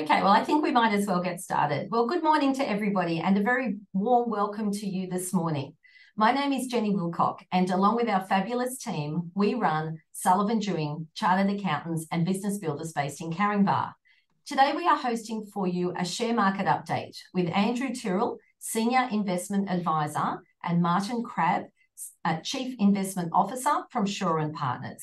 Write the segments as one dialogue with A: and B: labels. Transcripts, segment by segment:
A: Okay, well, I think we might as well get started. Well, good morning to everybody and a very warm welcome to you this morning. My name is Jenny Wilcock, and along with our fabulous team, we run Sullivan Dewing Chartered Accountants and Business Builders based in Caringbah. Today, we are hosting for you a share market update with Andrew Tyrrell, Senior Investment Advisor, and Martin Crabb, uh, Chief Investment Officer from Shaw and Partners.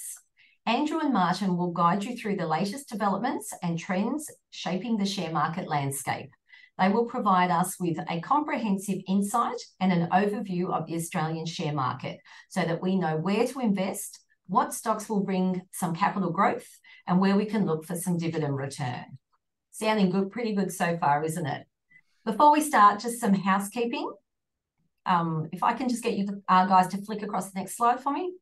A: Andrew and Martin will guide you through the latest developments and trends shaping the share market landscape. They will provide us with a comprehensive insight and an overview of the Australian share market so that we know where to invest, what stocks will bring some capital growth, and where we can look for some dividend return. Sounding good, pretty good so far, isn't it? Before we start, just some housekeeping. Um, if I can just get you uh, guys to flick across the next slide for me.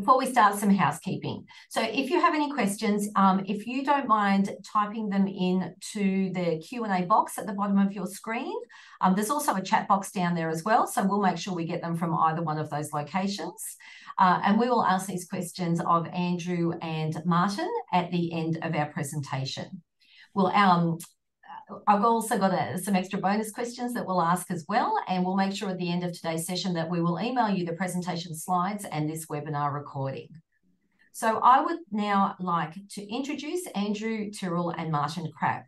A: Before we start some housekeeping. So if you have any questions, um, if you don't mind typing them in to the Q&A box at the bottom of your screen, um, there's also a chat box down there as well. So we'll make sure we get them from either one of those locations. Uh, and we will ask these questions of Andrew and Martin at the end of our presentation. We'll um, I've also got a, some extra bonus questions that we'll ask as well, and we'll make sure at the end of today's session that we will email you the presentation slides and this webinar recording. So I would now like to introduce Andrew Tyrrell and Martin Crabb.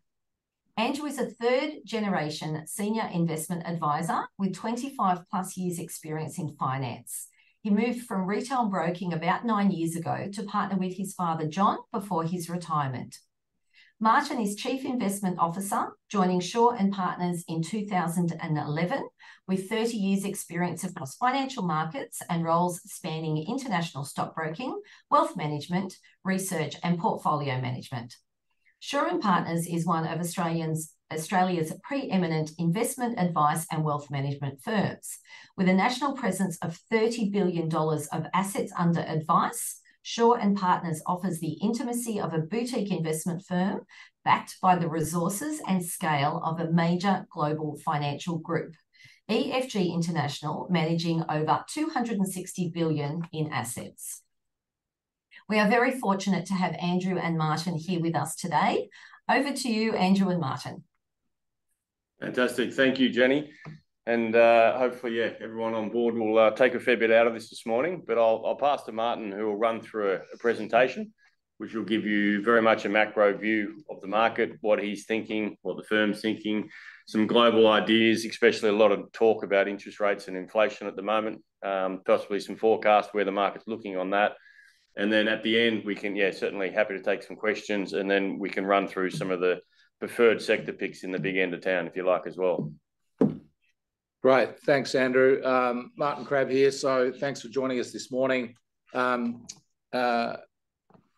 A: Andrew is a third generation senior investment advisor with 25 plus years experience in finance. He moved from retail broking about nine years ago to partner with his father, John, before his retirement. Martin is Chief Investment Officer, joining Shaw and Partners in 2011, with 30 years' experience across financial markets and roles spanning international stockbroking, wealth management, research, and portfolio management. Shaw and Partners is one of Australians, Australia's preeminent investment advice and wealth management firms, with a national presence of $30 billion of assets under advice Shaw and Partners offers the intimacy of a boutique investment firm backed by the resources and scale of a major global financial group. EFG International managing over 260 billion in assets. We are very fortunate to have Andrew and Martin here with us today. Over to you, Andrew and Martin.
B: Fantastic. Thank you, Jenny. And uh, hopefully, yeah, everyone on board will uh, take a fair bit out of this this morning. But I'll, I'll pass to Martin, who will run through a, a, presentation, which will give you very much a macro view of the market, what he's thinking, what the firm's thinking, some global ideas, especially a lot of talk about interest rates and inflation at the moment, um, possibly some forecast where the market's looking on that. And then at the end, we can, yeah, certainly happy to take some questions, and then we can run through some of the preferred sector picks in the big end of town, if you like, as well.
C: Great. Thanks, Andrew. Um, Martin Crabb here. So thanks for joining us this morning. Um, uh,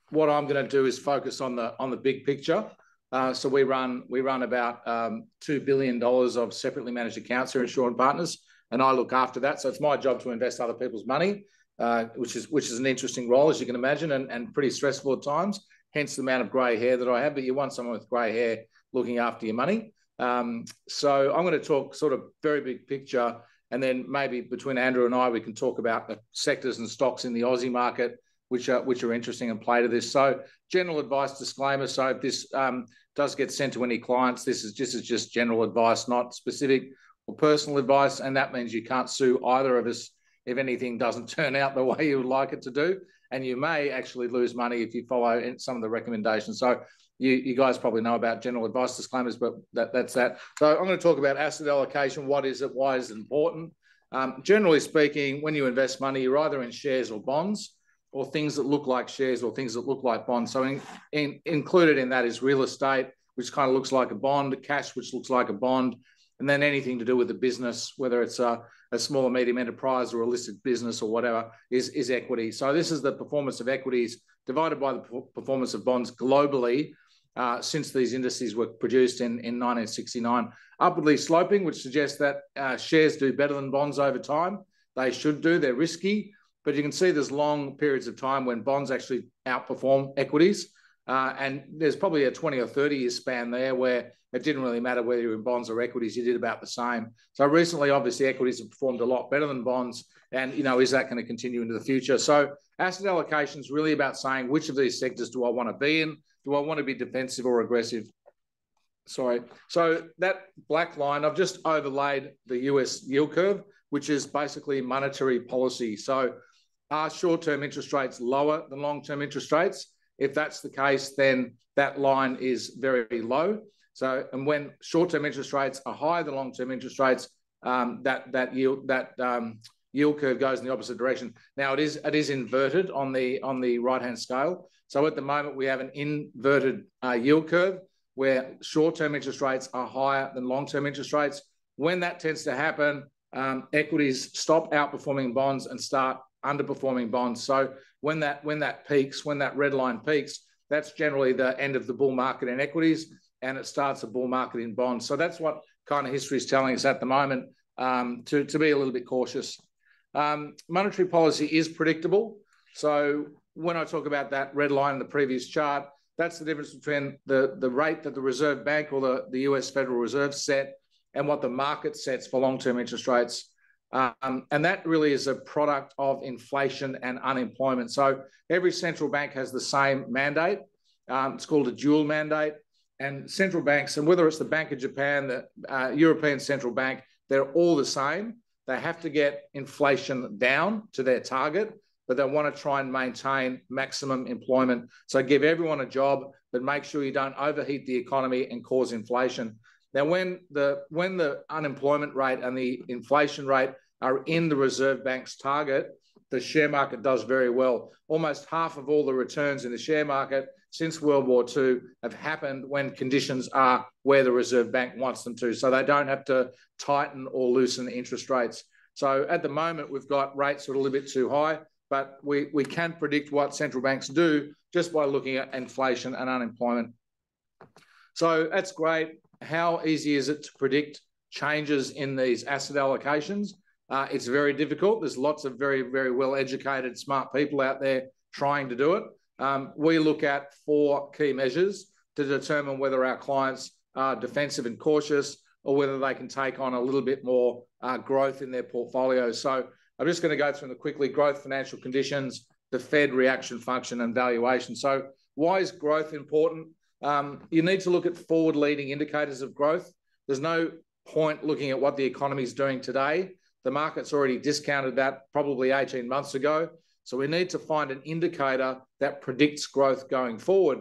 C: what I'm going to do is focus on the on the big picture. Uh, so we run we run about um, two billion dollars of separately managed accounts here at Shaw and Partners, and I look after that. So it's my job to invest other people's money, uh, which is which is an interesting role as you can imagine, and, and pretty stressful at times. Hence the amount of grey hair that I have. But you want someone with grey hair looking after your money. Um, so I'm going to talk sort of very big picture, and then maybe between Andrew and I, we can talk about the sectors and stocks in the Aussie market, which are which are interesting and play to this. So general advice disclaimer. So if this um, does get sent to any clients, this is just is just general advice, not specific or personal advice, and that means you can't sue either of us if anything doesn't turn out the way you would like it to do, and you may actually lose money if you follow some of the recommendations. So you, you guys probably know about general advice disclaimers, but that, that's that. So I'm going to talk about asset allocation. What is it? Why is it important? Um, generally speaking, when you invest money, you're either in shares or bonds, or things that look like shares or things that look like bonds. So in, in, included in that is real estate, which kind of looks like a bond, cash, which looks like a bond, and then anything to do with the business, whether it's a, a small or medium enterprise or a listed business or whatever, is, is equity. So this is the performance of equities divided by the performance of bonds globally uh, since these indices were produced in, in 1969. Upwardly sloping, which suggests that uh, shares do better than bonds over time. They should do, they're risky, but you can see there's long periods of time when bonds actually outperform equities. Uh, and there's probably a 20 or 30 year span there where it didn't really matter whether you were in bonds or equities, you did about the same. So recently, obviously, equities have performed a lot better than bonds. And, you know, is that going to continue into the future? So asset allocation is really about saying which of these sectors do I want to be in? Do I want to be defensive or aggressive? Sorry. So that black line, I've just overlaid the US yield curve, which is basically monetary policy. So are short-term interest rates lower than long-term interest rates? If that's the case, then that line is very low. So, and when short-term interest rates are higher than long-term interest rates, um, that that yield that um, yield curve goes in the opposite direction. Now it is it is inverted on the on the right-hand scale. So at the moment we have an inverted uh, yield curve where short-term interest rates are higher than long-term interest rates. When that tends to happen, um, equities stop outperforming bonds and start underperforming bonds. So when that when that peaks, when that red line peaks, that's generally the end of the bull market in equities and it starts a bull market in bonds. So that's what kind of history is telling us at the moment um, to, to be a little bit cautious. Um, monetary policy is predictable. So when I talk about that red line in the previous chart, that's the difference between the, the rate that the Reserve Bank or the, the US Federal Reserve set and what the market sets for long-term interest rates. Um, and that really is a product of inflation and unemployment. So every central bank has the same mandate. Um, it's called a dual mandate and central banks, and whether it's the Bank of Japan, the uh, European Central Bank, they're all the same. They have to get inflation down to their target, but they want to try and maintain maximum employment. So give everyone a job, but make sure you don't overheat the economy and cause inflation. Now, when the when the unemployment rate and the inflation rate are in the Reserve Bank's target, the share market does very well. Almost half of all the returns in the share market since World War II have happened when conditions are where the Reserve Bank wants them to. So they don't have to tighten or loosen interest rates. So at the moment, we've got rates that are a little bit too high, but we, we can predict what central banks do just by looking at inflation and unemployment. So that's great. How easy is it to predict changes in these asset allocations? Uh, it's very difficult. There's lots of very, very well educated, smart people out there trying to do it. Um, we look at four key measures to determine whether our clients are defensive and cautious or whether they can take on a little bit more uh, growth in their portfolio. So I'm just going to go through them quickly growth, financial conditions, the Fed reaction function, and valuation. So, why is growth important? Um, you need to look at forward leading indicators of growth. There's no point looking at what the economy is doing today. The market's already discounted that probably 18 months ago. So we need to find an indicator that predicts growth going forward.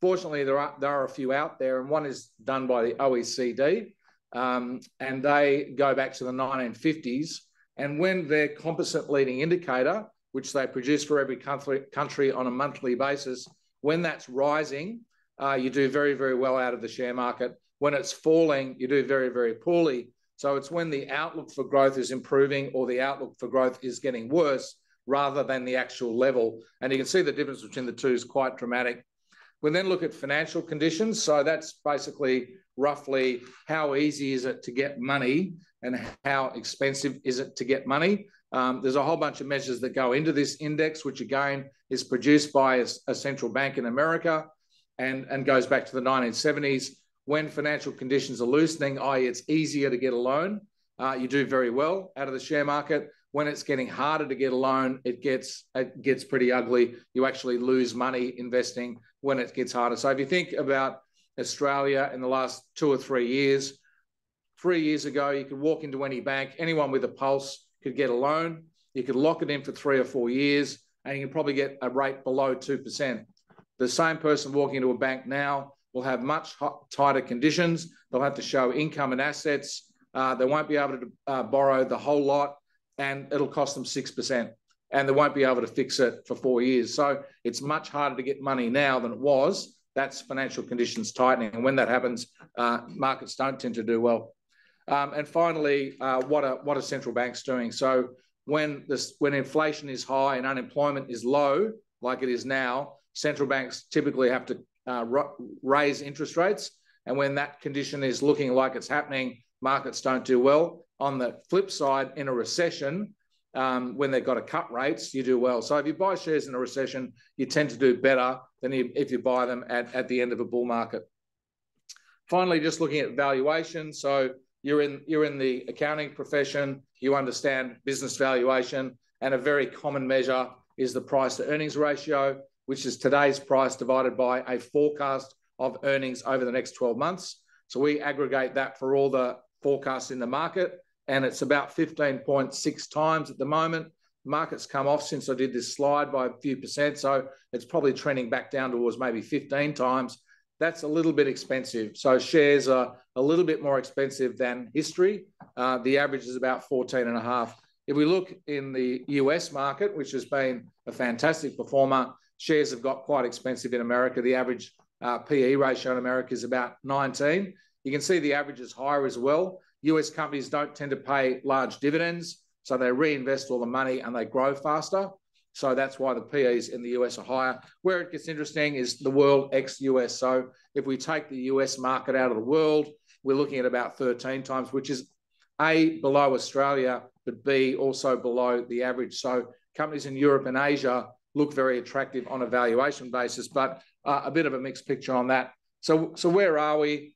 C: Fortunately, there are there are a few out there, and one is done by the OECD, um, and they go back to the 1950s. And when their composite leading indicator, which they produce for every country, country on a monthly basis, when that's rising, uh, you do very, very well out of the share market. When it's falling, you do very, very poorly. So it's when the outlook for growth is improving or the outlook for growth is getting worse rather than the actual level. And you can see the difference between the two is quite dramatic. We then look at financial conditions. So that's basically roughly how easy is it to get money and how expensive is it to get money. Um, there's a whole bunch of measures that go into this index, which again is produced by a, a central bank in America and, and goes back to the 1970s. When financial conditions are loosening, i.e., it's easier to get a loan, uh, you do very well out of the share market when it's getting harder to get a loan, it gets it gets pretty ugly. You actually lose money investing when it gets harder. So if you think about Australia in the last two or three years, three years ago, you could walk into any bank, anyone with a pulse could get a loan. You could lock it in for three or four years, and you can probably get a rate below two percent. The same person walking into a bank now will have much tighter conditions. They'll have to show income and assets. Uh, they won't be able to uh, borrow the whole lot and it'll cost them 6%. And they won't be able to fix it for four years. So it's much harder to get money now than it was. That's financial conditions tightening. And when that happens, uh, markets don't tend to do well. Um, and finally, uh, what, are, what are central banks doing? So when, this, when inflation is high and unemployment is low, like it is now, central banks typically have to uh, raise interest rates. And when that condition is looking like it's happening, markets don't do well. On the flip side, in a recession, um, when they've got to cut rates, you do well. So if you buy shares in a recession, you tend to do better than if you buy them at, at the end of a bull market. Finally, just looking at valuation. So you're in you're in the accounting profession, you understand business valuation, and a very common measure is the price to earnings ratio, which is today's price divided by a forecast of earnings over the next 12 months. So we aggregate that for all the forecasts in the market, and it's about 15.6 times at the moment. Market's come off since I did this slide by a few percent, so it's probably trending back down towards maybe 15 times. That's a little bit expensive. So shares are a little bit more expensive than history. Uh, the average is about 14 and a half. If we look in the US market, which has been a fantastic performer, shares have got quite expensive in America. The average uh, PE ratio in America is about 19. You can see the average is higher as well. US companies don't tend to pay large dividends, so they reinvest all the money and they grow faster. So that's why the PEs in the US are higher. Where it gets interesting is the world ex US. So if we take the US market out of the world, we're looking at about 13 times, which is A, below Australia, but B, also below the average. So companies in Europe and Asia look very attractive on a valuation basis, but uh, a bit of a mixed picture on that. So, so where are we?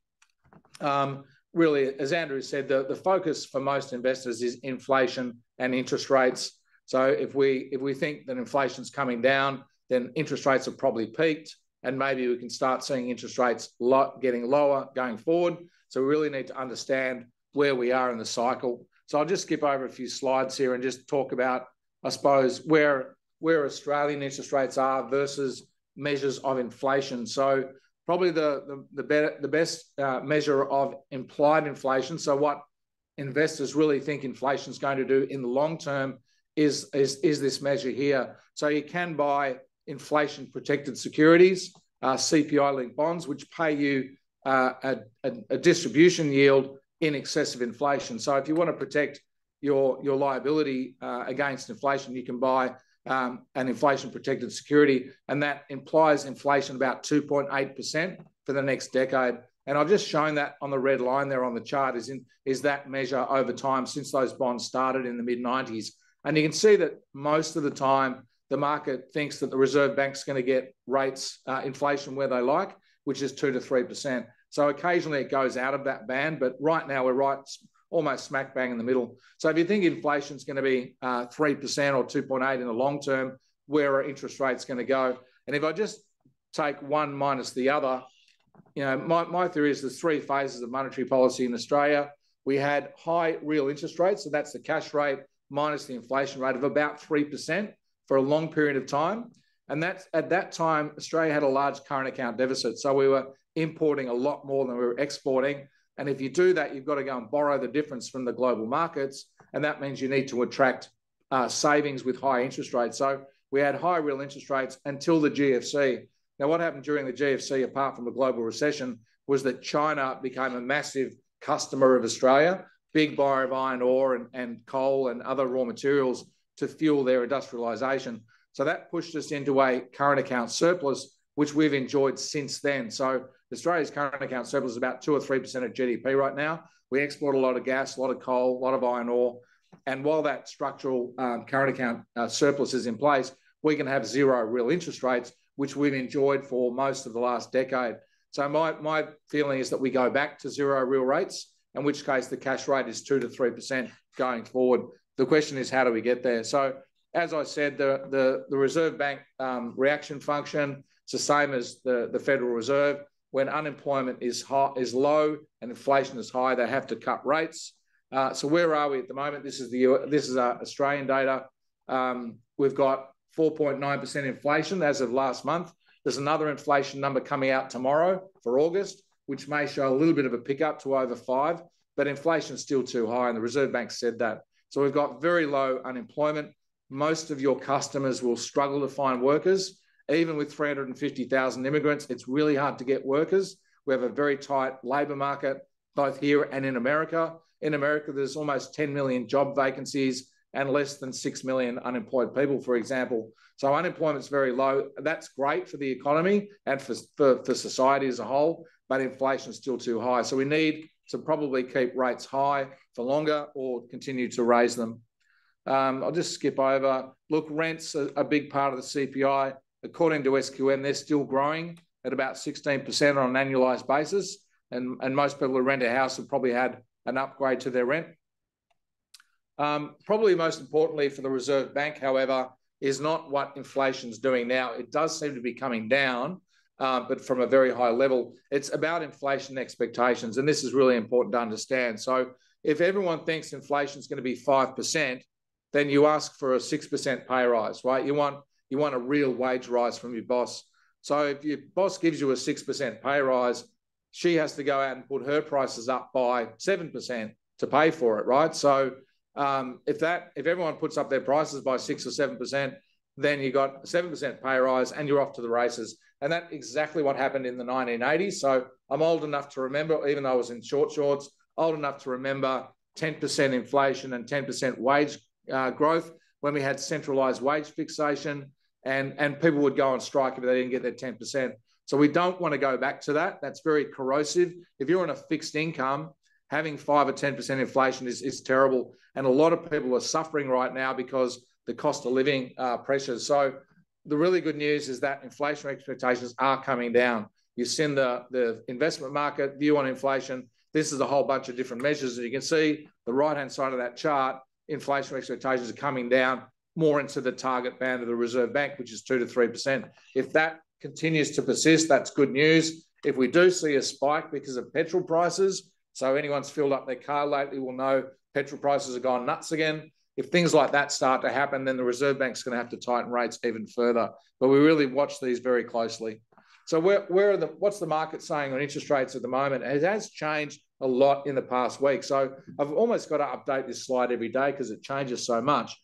C: Um, really, as Andrew said, the, the focus for most investors is inflation and interest rates. So if we if we think that inflation's coming down, then interest rates have probably peaked, and maybe we can start seeing interest rates lo- getting lower going forward. So we really need to understand where we are in the cycle. So I'll just skip over a few slides here and just talk about, I suppose, where where Australian interest rates are versus measures of inflation. So probably the the, the better the best uh, measure of implied inflation. So what investors really think inflation is going to do in the long term is, is, is this measure here. So you can buy inflation protected securities, uh, CPI linked bonds, which pay you uh, a, a, a, distribution yield in excess of inflation. So if you want to protect your, your liability uh, against inflation, you can buy um, an inflation protected security, and that implies inflation about 2.8% for the next decade. And I've just shown that on the red line there on the chart is in is that measure over time since those bonds started in the mid 90s. And you can see that most of the time the market thinks that the Reserve Bank's going to get rates uh, inflation where they like, which is two to three percent. So occasionally it goes out of that band, but right now we're right almost smack bang in the middle. So if you think inflation is going to be uh, three uh, percent or two point eight in the long term, where are interest rates going to go? And if I just take one minus the other, you know, my, my theory is there's three phases of monetary policy in Australia. We had high real interest rates, so that's the cash rate minus the inflation rate of about 3% for a long period of time. And that's at that time, Australia had a large current account deficit. So we were importing a lot more than we were exporting. And if you do that, you've got to go and borrow the difference from the global markets. And that means you need to attract uh, savings with high interest rates. So we had high real interest rates until the GFC. Now, what happened during the GFC, apart from the global recession, was that China became a massive customer of Australia, big buyer of iron ore and, and coal and other raw materials to fuel their industrialisation. So that pushed us into a current account surplus, which we've enjoyed since then. So Australia's current account surplus is about two or three percent of GDP right now. We export a lot of gas, a lot of coal, a lot of iron ore, and while that structural um, current account uh, surplus is in place, we can have zero real interest rates, which we've enjoyed for most of the last decade. So my, my feeling is that we go back to zero real rates, in which case the cash rate is two to 3% going forward. The question is, how do we get there? So as I said, the, the, the Reserve Bank um, reaction function, it's the same as the, the Federal Reserve. When unemployment is high, is low and inflation is high, they have to cut rates. Uh, so where are we at the moment? This is the this is our uh, Australian data. Um, we've got 4.9% inflation as of last month. There's another inflation number coming out tomorrow for August, which may show a little bit of a pickup to over five, but inflation is still too high, and the Reserve Bank said that. So we've got very low unemployment. Most of your customers will struggle to find workers. Even with 350,000 immigrants, it's really hard to get workers. We have a very tight labour market, both here and in America. In America, there's almost 10 million job vacancies and less than 6 million unemployed people, for example. So unemployment's very low. That's great for the economy and for, for, for society as a whole, but inflation is still too high. So we need to probably keep rates high for longer or continue to raise them. Um, I'll just skip over. Look, rents are a big part of the CPI. According to SQM, they're still growing at about 16% on an annualized basis. And, and most people who rent a house have probably had an upgrade to their rent. Um, probably most importantly for the Reserve Bank, however, is not what inflation's doing now. It does seem to be coming down, uh, but from a very high level. It's about inflation expectations, and this is really important to understand. So if everyone thinks inflation is going to be 5%, then you ask for a 6% pay rise, right? You want you want a real wage rise from your boss. So if your boss gives you a 6% pay rise, she has to go out and put her prices up by 7% to pay for it, right? So um, if that if everyone puts up their prices by six or seven percent, then you got seven percent pay rise and you're off to the races. And that's exactly what happened in the 1980s. So I'm old enough to remember, even though I was in short shorts, old enough to remember 10% inflation and 10% wage uh, growth when we had centralized wage fixation and, and people would go on strike if they didn't get their 10%. So we don't want to go back to that. That's very corrosive. If you're on a fixed income, having five or 10% inflation is, is terrible. And a lot of people are suffering right now because the cost of living uh, pressures. So the really good news is that inflation expectations are coming down. You've seen the, the investment market view on inflation. This is a whole bunch of different measures. And you can see the right-hand side of that chart, inflation expectations are coming down more into the target band of the Reserve Bank, which is 2 to 3%. If that continues to persist, that's good news. If we do see a spike because of petrol prices, so anyone's filled up their car lately will know petrol prices have gone nuts again. If things like that start to happen, then the Reserve Bank's going to have to tighten rates even further. But we really watch these very closely. So where, where are the what's the market saying on interest rates at the moment? It has changed a lot in the past week. So I've almost got to update this slide every day because it changes so much.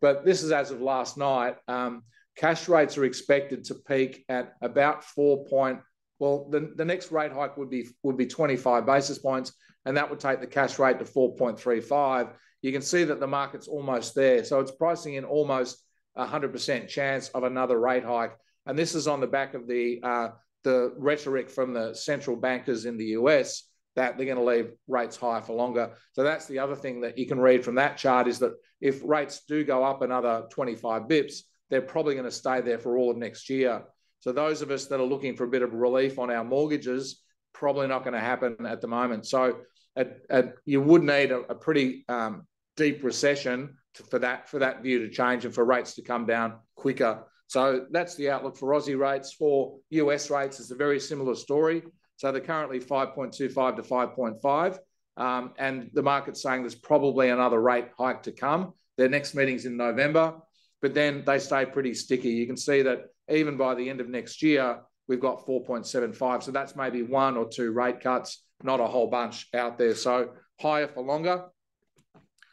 C: But this is as of last night. Um, cash rates are expected to peak at about four point well, the, the next rate hike would be would be 25 basis points, and that would take the cash rate to 4.35. You can see that the market's almost there. So it's pricing in almost 100% chance of another rate hike. And this is on the back of the uh, the rhetoric from the central bankers in the US that they're going to leave rates higher for longer. So that's the other thing that you can read from that chart is that if rates do go up another 25 bips, they're probably going to stay there for all of next year. So those of us that are looking for a bit of relief on our mortgages, probably not going to happen at the moment. So at, at, you would need a, a pretty um, deep recession to, for that for that view to change and for rates to come down quicker. So that's the outlook for Aussie rates. For US rates, it's a very similar story. So they're currently 5.25 to 5.5. Um, and the market's saying there's probably another rate hike to come. Their next meeting's in November, but then they stay pretty sticky. You can see that even by the end of next year, we've got 4.75. So that's maybe one or two rate cuts, not a whole bunch out there. So higher for longer.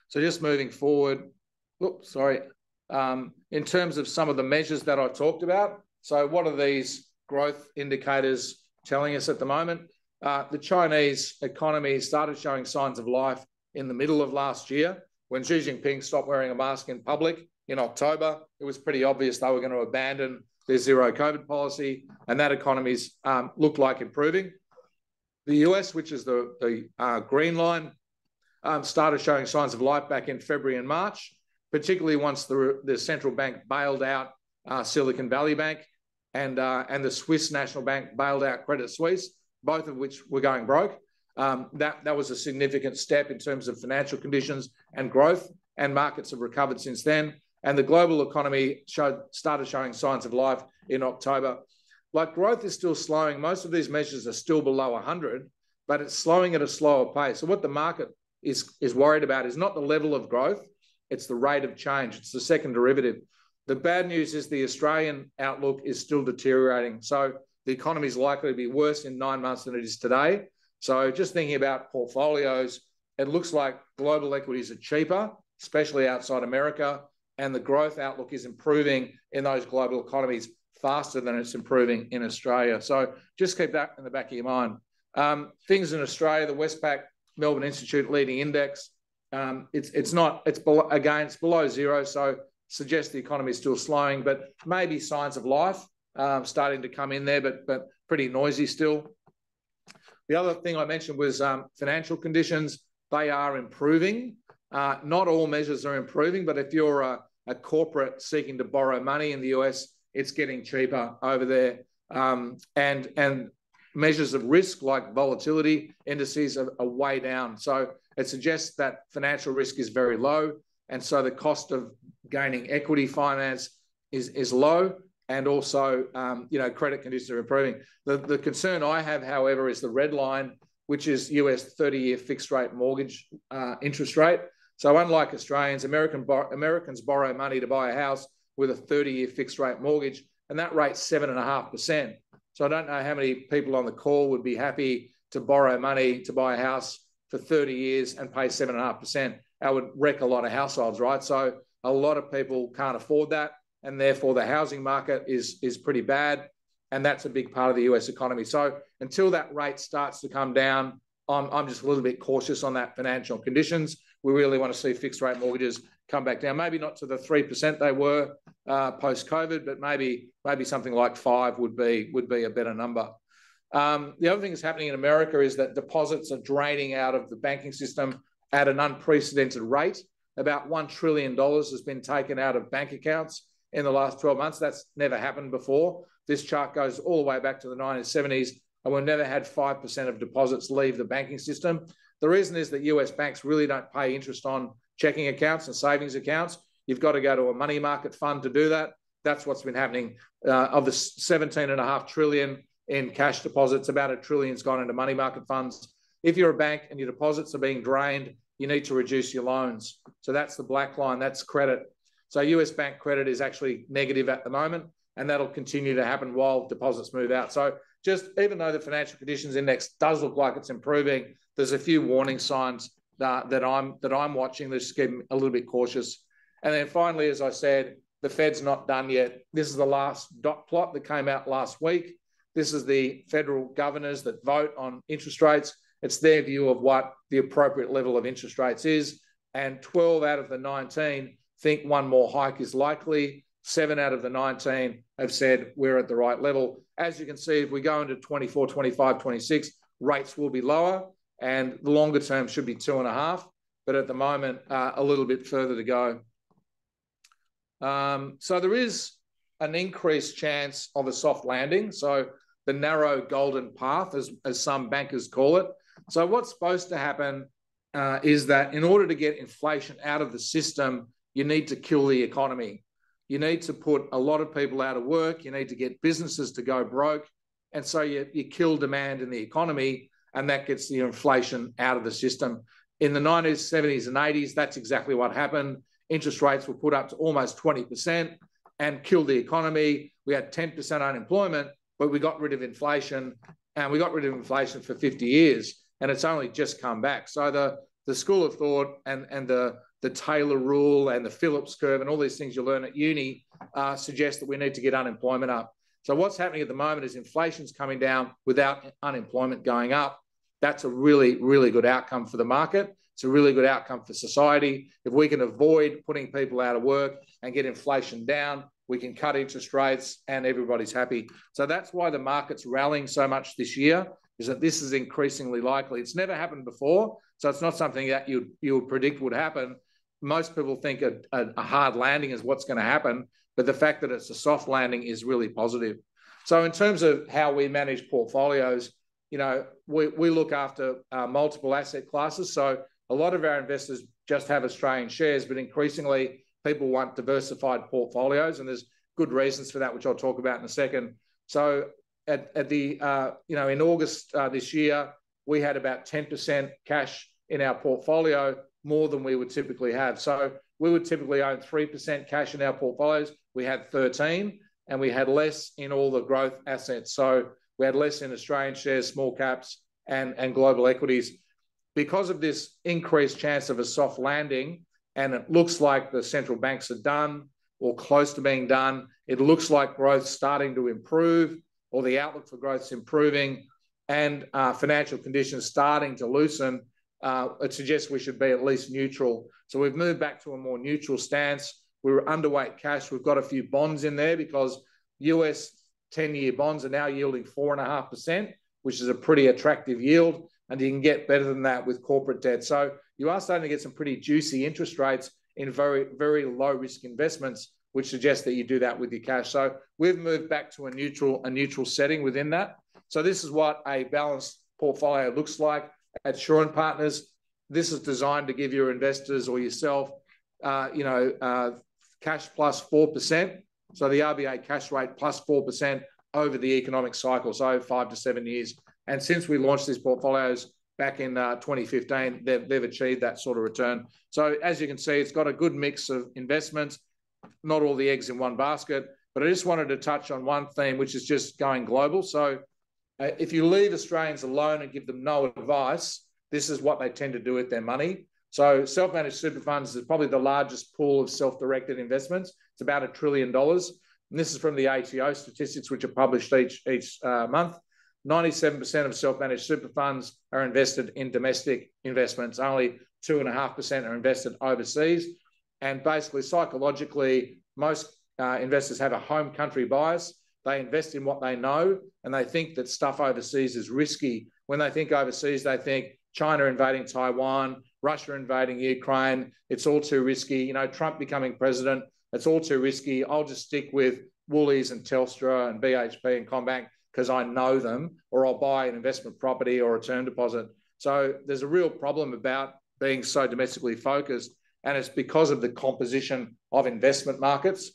C: So just moving forward, oops, sorry. Um, in terms of some of the measures that I talked about, so what are these growth indicators telling us at the moment? Uh, the Chinese economy started showing signs of life in the middle of last year when Xi Jinping stopped wearing a mask in public in October. It was pretty obvious they were going to abandon their zero COVID policy, and that economy's um, looked like improving. The US, which is the, the uh, green line, um, started showing signs of life back in February and March, particularly once the, the central bank bailed out uh, Silicon Valley Bank and, uh, and the Swiss National Bank bailed out Credit Suisse, both of which were going broke. Um, that, that was a significant step in terms of financial conditions and growth, and markets have recovered since then and the global economy showed, started showing signs of life in October. Like growth is still slowing. Most of these measures are still below 100, but it's slowing at a slower pace. So what the market is, is worried about is not the level of growth, it's the rate of change. It's the second derivative. The bad news is the Australian outlook is still deteriorating. So the economy is likely to be worse in nine months than it is today. So just thinking about portfolios, it looks like global equities are cheaper, especially outside America and the growth outlook is improving in those global economies faster than it's improving in Australia. So just keep that in the back of your mind. Um, things in Australia, the Westpac Melbourne Institute leading index, um, it's it's not it's below, again it's below zero, so suggests the economy is still slowing, but maybe signs of life um, starting to come in there, but but pretty noisy still. The other thing I mentioned was um, financial conditions. They are improving. Uh, not all measures are improving, but if you're a, a, corporate seeking to borrow money in the US, it's getting cheaper over there. Um, and and measures of risk like volatility indices are, are way down. So it suggests that financial risk is very low. And so the cost of gaining equity finance is, is low. And also, um, you know, credit conditions are improving. The, the concern I have, however, is the red line, which is US 30 year fixed rate mortgage uh, interest rate. So, unlike Australians, American Americans borrow money to buy a house with a 30 year fixed rate mortgage, and that rate's 7.5%. So, I don't know how many people on the call would be happy to borrow money to buy a house for 30 years and pay 7.5%. That would wreck a lot of households, right? So, a lot of people can't afford that and therefore the housing market is is pretty bad, and that's a big part of the US economy. So until that rate starts to come down, I'm I'm just a little bit cautious on that financial conditions. We really want to see fixed rate mortgages come back down, maybe not to the three percent they were uh, post COVID, but maybe maybe something like five would be would be a better number. Um, the other thing that's happening in America is that deposits are draining out of the banking system at an unprecedented rate. About $1 trillion has been taken out of bank accounts in the last 12 months. That's never happened before. This chart goes all the way back to the 1970s, and we've never had 5% of deposits leave the banking system. The reason is that US banks really don't pay interest on checking accounts and savings accounts. You've got to go to a money market fund to do that. That's what's been happening. Uh, of the 17.5 trillion in cash deposits, about a trillion's gone into money market funds. If you're a bank and your deposits are being drained, you need to reduce your loans. So that's the black line, that's credit. So US bank credit is actually negative at the moment, and that'll continue to happen while deposits move out. So just even though the financial conditions index does look like it's improving, there's a few warning signs that, that I'm that I'm watching that's getting a little bit cautious. And then finally, as I said, the Fed's not done yet. This is the last dot plot that came out last week. This is the federal governors that vote on interest rates. It's their view of what the appropriate level of interest rates is. And 12 out of the 19 think one more hike is likely. Seven out of the 19 have said we're at the right level. As you can see, if we go into 24, 25, 26, rates will be lower and the longer term should be two and a half. But at the moment, uh, a little bit further to go. Um, so there is an increased chance of a soft landing. So the narrow golden path, as, as some bankers call it. So what's supposed to happen uh, is that in order to get inflation out of the system, you need to kill the economy. You need to put a lot of people out of work. You need to get businesses to go broke. And so you, you kill demand in the economy, and that gets the inflation out of the system. In the 90s, 70s, and 80s, that's exactly what happened. Interest rates were put up to almost 20% and killed the economy. We had 10% unemployment, but we got rid of inflation, and we got rid of inflation for 50 years, and it's only just come back. So the, the school of thought and, and the, the Taylor rule and the Phillips curve and all these things you learn at uni uh, suggest that we need to get unemployment up. So what's happening at the moment is inflation's coming down without unemployment going up. That's a really, really good outcome for the market. It's a really good outcome for society. If we can avoid putting people out of work and get inflation down, we can cut interest rates and everybody's happy. So that's why the market's rallying so much this year, is that this is increasingly likely. It's never happened before. So it's not something that you, you would predict would happen, most people think a, a, a hard landing is what's going to happen, but the fact that it's a soft landing is really positive. So, in terms of how we manage portfolios, you know, we, we look after uh, multiple asset classes. So, a lot of our investors just have Australian shares, but increasingly people want diversified portfolios, and there's good reasons for that, which I'll talk about in a second. So, at, at the uh, you know in August uh, this year, we had about 10% cash in our portfolio more than we would typically have. So we would typically own 3% cash in our portfolios. We had 13 and we had less in all the growth assets. So we had less in Australian shares, small caps, and, and global equities. Because of this increased chance of a soft landing, and it looks like the central banks are done or close to being done, it looks like growth starting to improve or the outlook for growth is improving and uh, financial conditions starting to loosen uh, it suggests we should be at least neutral. So we've moved back to a more neutral stance. We were underweight cash. We've got a few bonds in there because US 10 year bonds are now yielding 4.5%, which is a pretty attractive yield. And you can get better than that with corporate debt. So you are starting to get some pretty juicy interest rates in very, very low risk investments, which suggests that you do that with your cash. So we've moved back to a neutral, a neutral setting within that. So this is what a balanced portfolio looks like at Shaw Partners. This is designed to give your investors or yourself, uh, you know, uh, cash plus 4%. So the RBA cash rate plus 4% over the economic cycle, so five to seven years. And since we launched these portfolios back in uh, 2015, they've, they've achieved that sort of return. So as you can see, it's got a good mix of investments, not all the eggs in one basket. But I just wanted to touch on one theme, which is just going global. So uh, if you leave Australians alone and give them no advice, this is what they tend to do with their money. So self-managed super funds is probably the largest pool of self-directed investments. It's about a trillion dollars. And this is from the ATO statistics, which are published each, each uh, month. 97% of self-managed super funds are invested in domestic investments. Only 2.5% are invested overseas. And basically, psychologically, most uh, investors have a home country bias. They invest in what they know and they think that stuff overseas is risky. When they think overseas, they think China invading Taiwan, Russia invading Ukraine. It's all too risky. You know, Trump becoming president, it's all too risky. I'll just stick with Woolies and Telstra and BHP and CommBank because I know them, or I'll buy an investment property or a term deposit. So there's a real problem about being so domestically focused, and it's because of the composition of investment markets.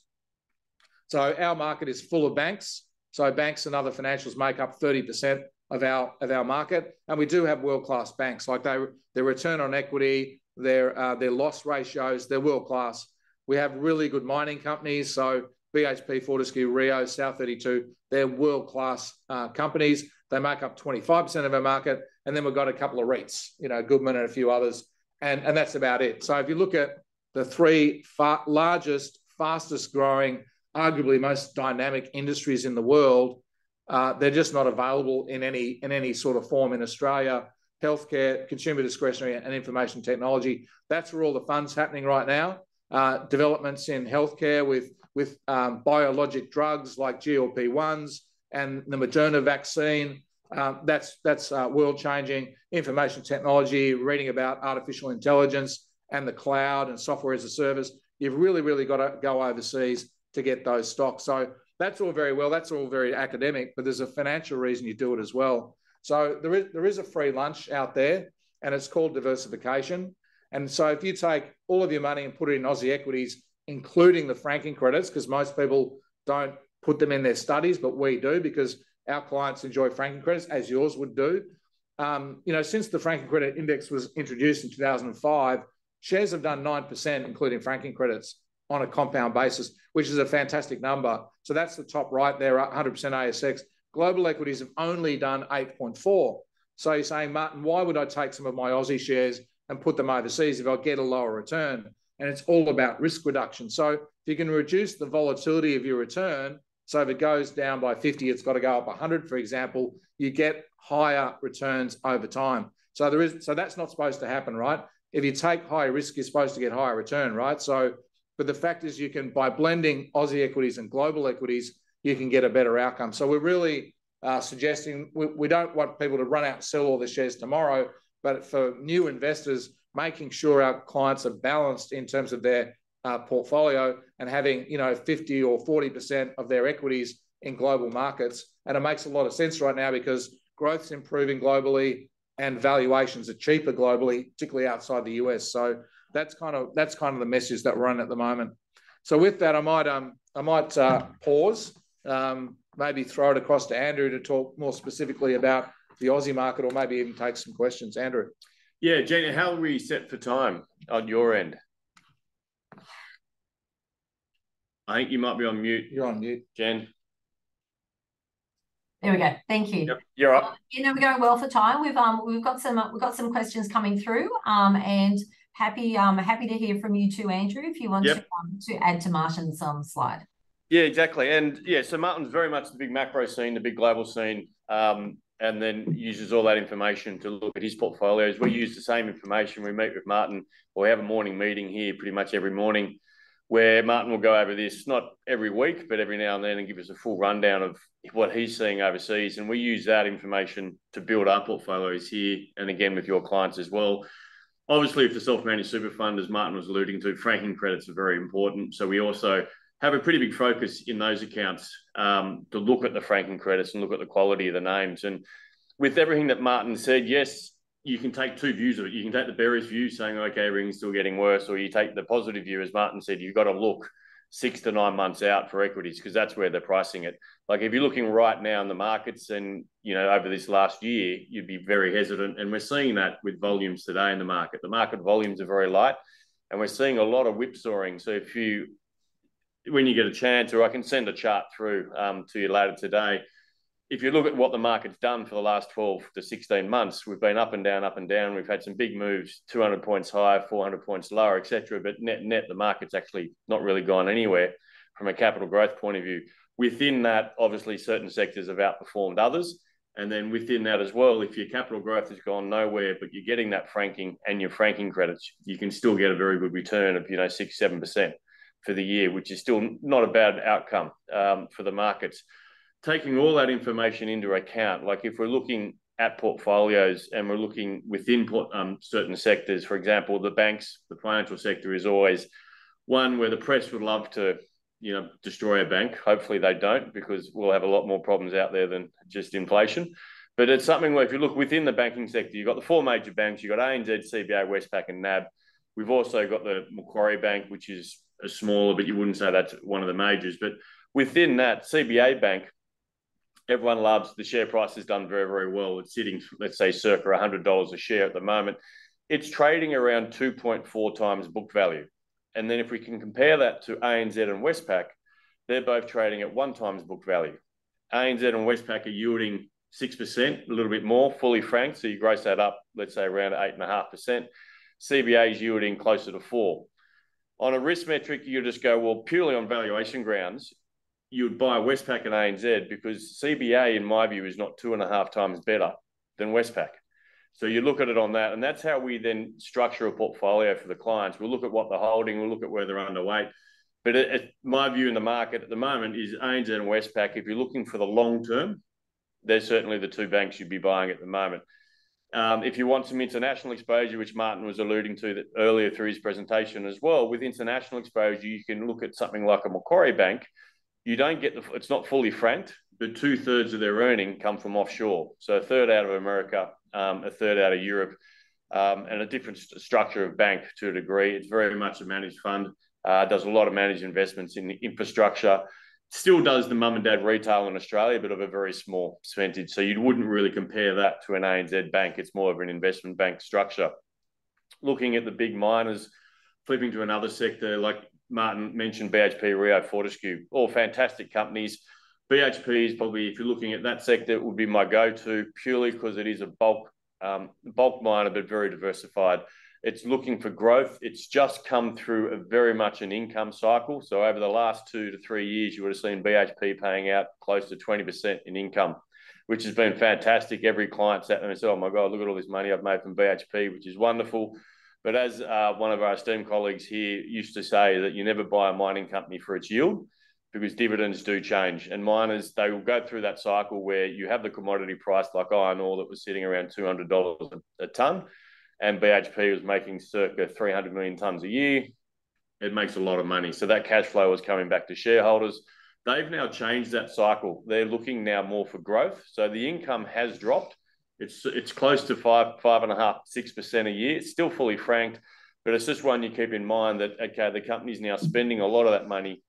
C: So our market is full of banks. So banks and other financials make up 30% of our of our market, and we do have world class banks. Like they their return on equity, their uh, their loss ratios, they're world class. We have really good mining companies. So BHP, Fortescue, Rio, South 32, they're world class uh, companies. They make up 25% of our market. And then we've got a couple of REITs, you know, Goodman and a few others. And, and that's about it. So if you look at the three far, largest, fastest growing, arguably most dynamic industries in the world, uh, they're just not available in any in any sort of form in Australia. Healthcare, consumer discretionary, and information technology. That's where all the funds happening right now. Uh, developments in healthcare with with um, biologic drugs like GLP ones and the Moderna vaccine. Um, that's that's uh, world changing. Information technology, reading about artificial intelligence and the cloud and software as a service. You've really really got to go overseas to get those stocks. So that's all very well. That's all very academic, but there's a financial reason you do it as well. So there is there is a free lunch out there, and it's called diversification. And so if you take all of your money and put it in Aussie equities, including the franking credits, because most people don't put them in their studies, but we do because our clients enjoy franking credits, as yours would do. Um, you know, since the franking credit index was introduced in 2005, shares have done 9%, including franking credits on a compound basis, which is a fantastic number. So that's the top right there, 100% ASX. Global equities have only done 8.4. So you're saying, Martin, why would I take some of my Aussie shares and put them overseas if I get a lower return? And it's all about risk reduction. So if you can reduce the volatility of your return, so if it goes down by 50, it's got to go up 100, for example, you get higher returns over time. So there is, so that's not supposed to happen, right? If you take higher risk, you're supposed to get higher return, right? So but the fact is, you can, by blending Aussie equities and global equities, you can get a better outcome. So we're really uh, suggesting we, we don't want people to run out and sell all their shares tomorrow, but for new investors, making sure our clients are balanced in terms of their uh, portfolio and having you know 50 or 40 percent of their equities in global markets and it makes a lot of sense right now because growth's improving globally and valuations are cheaper globally particularly outside the US so that's kind of that's kind of the message that we're on at the moment. So with that, I might um I might uh, pause, um, maybe throw it across to Andrew to talk more specifically about the Aussie market, or maybe even take some questions. Andrew.
B: Yeah, Jenny, how are we set for time on your end? I think you might be on mute.
C: You're on mute,
B: Jen.
A: There we go. Thank you.
B: Yep, you're up.
A: You know, we're going well for time. We've um we've got some we've got some questions coming through. Um and happy um happy to hear from you too, Andrew, if you want yep. to um, to add to Martin's um slide.
B: Yeah, exactly. And yeah, so Martin's very much the big macro scene, the big global scene, um, and then uses all that information to look at his portfolios. We use the same information. We meet with Martin, or we have a morning meeting here pretty much every morning where Martin will go over this, not every week, but every now and then and give us a full rundown of what he's seeing overseas. And we use that information to build our portfolios here and again with your clients as well. Obviously, if the self-managed super fund, as Martin was alluding to, franking credits are very important. So we also have a pretty big focus in those accounts um, to look at the franking credits and look at the quality of the names. And with everything that Martin said, yes, you can take two views of it. You can take the bearish view saying, okay, everything's still getting worse, or you take the positive view, as Martin said, you've got to look six to nine months out for equities because that's where they're pricing it. Like if you're looking right now in the markets and you know over this last year, you'd be very hesitant, and we're seeing that with volumes today in the market. The market volumes are very light, and we're seeing a lot of whipsawing. So if you when you get a chance, or I can send a chart through um, to you later today if you look at what the market's done for the last 12 to 16 months, we've been up and down, up and down. We've had some big moves, 200 points higher, 400 points lower, etc. But net, net, the market's actually not really gone anywhere from a capital growth point of view. Within that, obviously, certain sectors have outperformed others. And then within that as well, if your capital growth has gone nowhere, but you're getting that franking and your franking credits, you can still get a very good return of, you know, six, 7% for the year, which is still not a bad outcome um, for the markets taking all that information into account, like if we're looking at portfolios and we're looking within um, certain sectors, for example, the banks, the financial sector is always one where the press would love to, you know, destroy a bank. Hopefully they don't, because we'll have a lot more problems out there than just inflation. But it's something where if you look within the banking sector, you've got the four major banks, you've got ANZ, CBA, Westpac, and NAB. We've also got the Macquarie Bank, which is a smaller, but you wouldn't say that's one of the majors. But within that, CBA Bank everyone loves. The share price has done very, very well. It's sitting, let's say, circa $100 a share at the moment. It's trading around 2.4 times book value. And then if we can compare that to ANZ and Westpac, they're both trading at one times book value. ANZ and Westpac are yielding 6%, a little bit more, fully franked. So you gross that up, let's say around 8.5%. CBA is yielding closer to four. On a risk metric, you just go, well, purely on valuation grounds, you would buy Westpac and ANZ because CBA, in my view, is not two and a half times better than Westpac. So you look at it on that, and that's how we then structure a portfolio for the clients. We'll look at what they're holding, we'll look at where they're underweight. But it, it, my view in the market at the moment is ANZ and Westpac. If you're looking for the long term, they're certainly the two banks you'd be buying at the moment. Um, if you want some international exposure, which Martin was alluding to earlier through his presentation as well, with international exposure, you can look at something like a Macquarie Bank, you don't get the it's not fully franked, but two thirds of their earning come from offshore. So a third out of America, um, a third out of Europe, um, and a different st- structure of bank to a degree. It's very much a managed fund. Uh, does a lot of managed investments in infrastructure. Still does the mum and dad retail in Australia, but of a very small percentage. So you wouldn't really compare that to an ANZ bank. It's more of an investment bank structure. Looking at the big miners, flipping to another sector like Martin mentioned BHP, Rio, Fortescue, all fantastic companies. BHP is probably, if you're looking at that sector, it would be my go-to purely because it is a bulk um, bulk miner, but very diversified. It's looking for growth. It's just come through a very much an income cycle. So over the last two to three years, you would have seen BHP paying out close to 20% in income, which has been fantastic. Every client sat there and said, oh my God, look at all this money I've made from BHP, which is wonderful. But as uh, one of our esteemed colleagues here used to say, that you never buy a mining company for its yield because dividends do change. And miners, they will go through that cycle where you have the commodity price like iron ore that was sitting around $200 a, tonne, and BHP was making circa 300 million tonnes a year. It makes a lot of money. So that cash flow was coming back to shareholders. They've now changed that cycle. They're looking now more for growth. So the income has dropped it's it's close to five five and a half six percent a year. It's still fully franked, but it's just one you keep in mind that okay, the company's now spending a lot of that money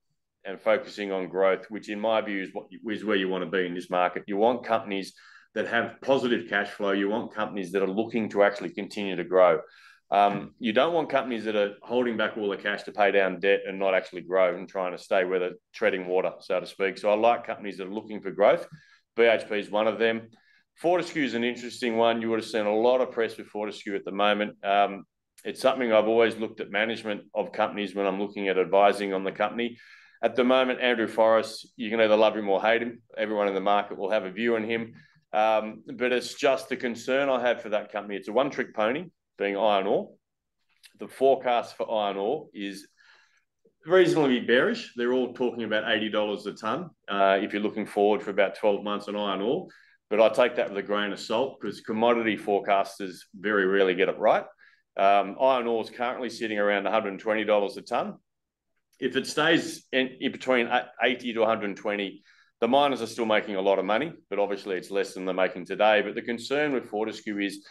B: and focusing on growth, which in my view is what is where you want to be in this market. You want companies that have positive cash flow. You want companies that are looking to actually continue to grow. Um, you don't want companies that are holding back all the cash to pay down debt and not actually grow and trying to stay where they're treading water, so to speak. So I like companies that are looking for growth. BHP is one of them. Fortescue is an interesting one. You would have seen a lot of press with Fortescue at the moment. Um, it's something I've always looked at management of companies when I'm looking at advising on the company. At the moment, Andrew Forrest, you can either love him or hate him. Everyone in the market will have a view on him. Um, but it's just the concern I have for that company. It's a one trick pony, being iron ore. The forecast for iron ore is reasonably bearish. They're all talking about $80 a tonne uh, if you're looking forward for about 12 months on iron ore. But I take that with a grain of salt because commodity forecasters very rarely get it right. Um, iron ore is currently sitting around $120 a tonne. If it stays in, in between 80 to 120, the miners are still making a lot of money, but obviously it's less than they're making today. But the concern with Fortescue is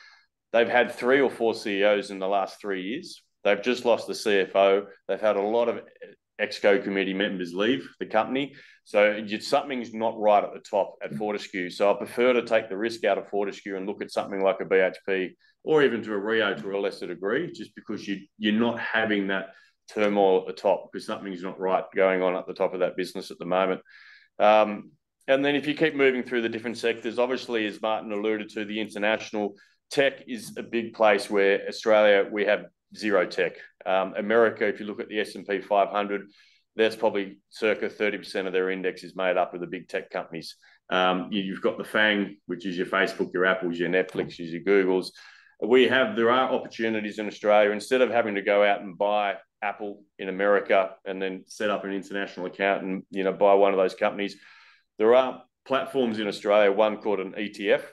B: they've had three or four CEOs in the last three years. They've just lost the CFO. They've had a lot of exco committee members leave the company. So something's not right at the top at Fortescue. So I prefer to take the risk out of Fortescue and look at something like a BHP or even to a Rio to a lesser degree, just because you, you're not having that turmoil at the top because something's not right going on at the top of that business at the moment. Um, and then if you keep moving through the different sectors, obviously, as Martin alluded to, the international tech is a big place where Australia, we have zero tech. Um, America, if you look at the S&P 500, that's probably circa 30% of their index is made up of the big tech companies. Um, you've got the FANG, which is your Facebook, your Apples, your Netflix, your Googles. We have, there are opportunities in Australia. Instead of having to go out and buy Apple in America and then set up an international account and, you know, buy one of those companies, there are platforms in Australia, one called an ETF,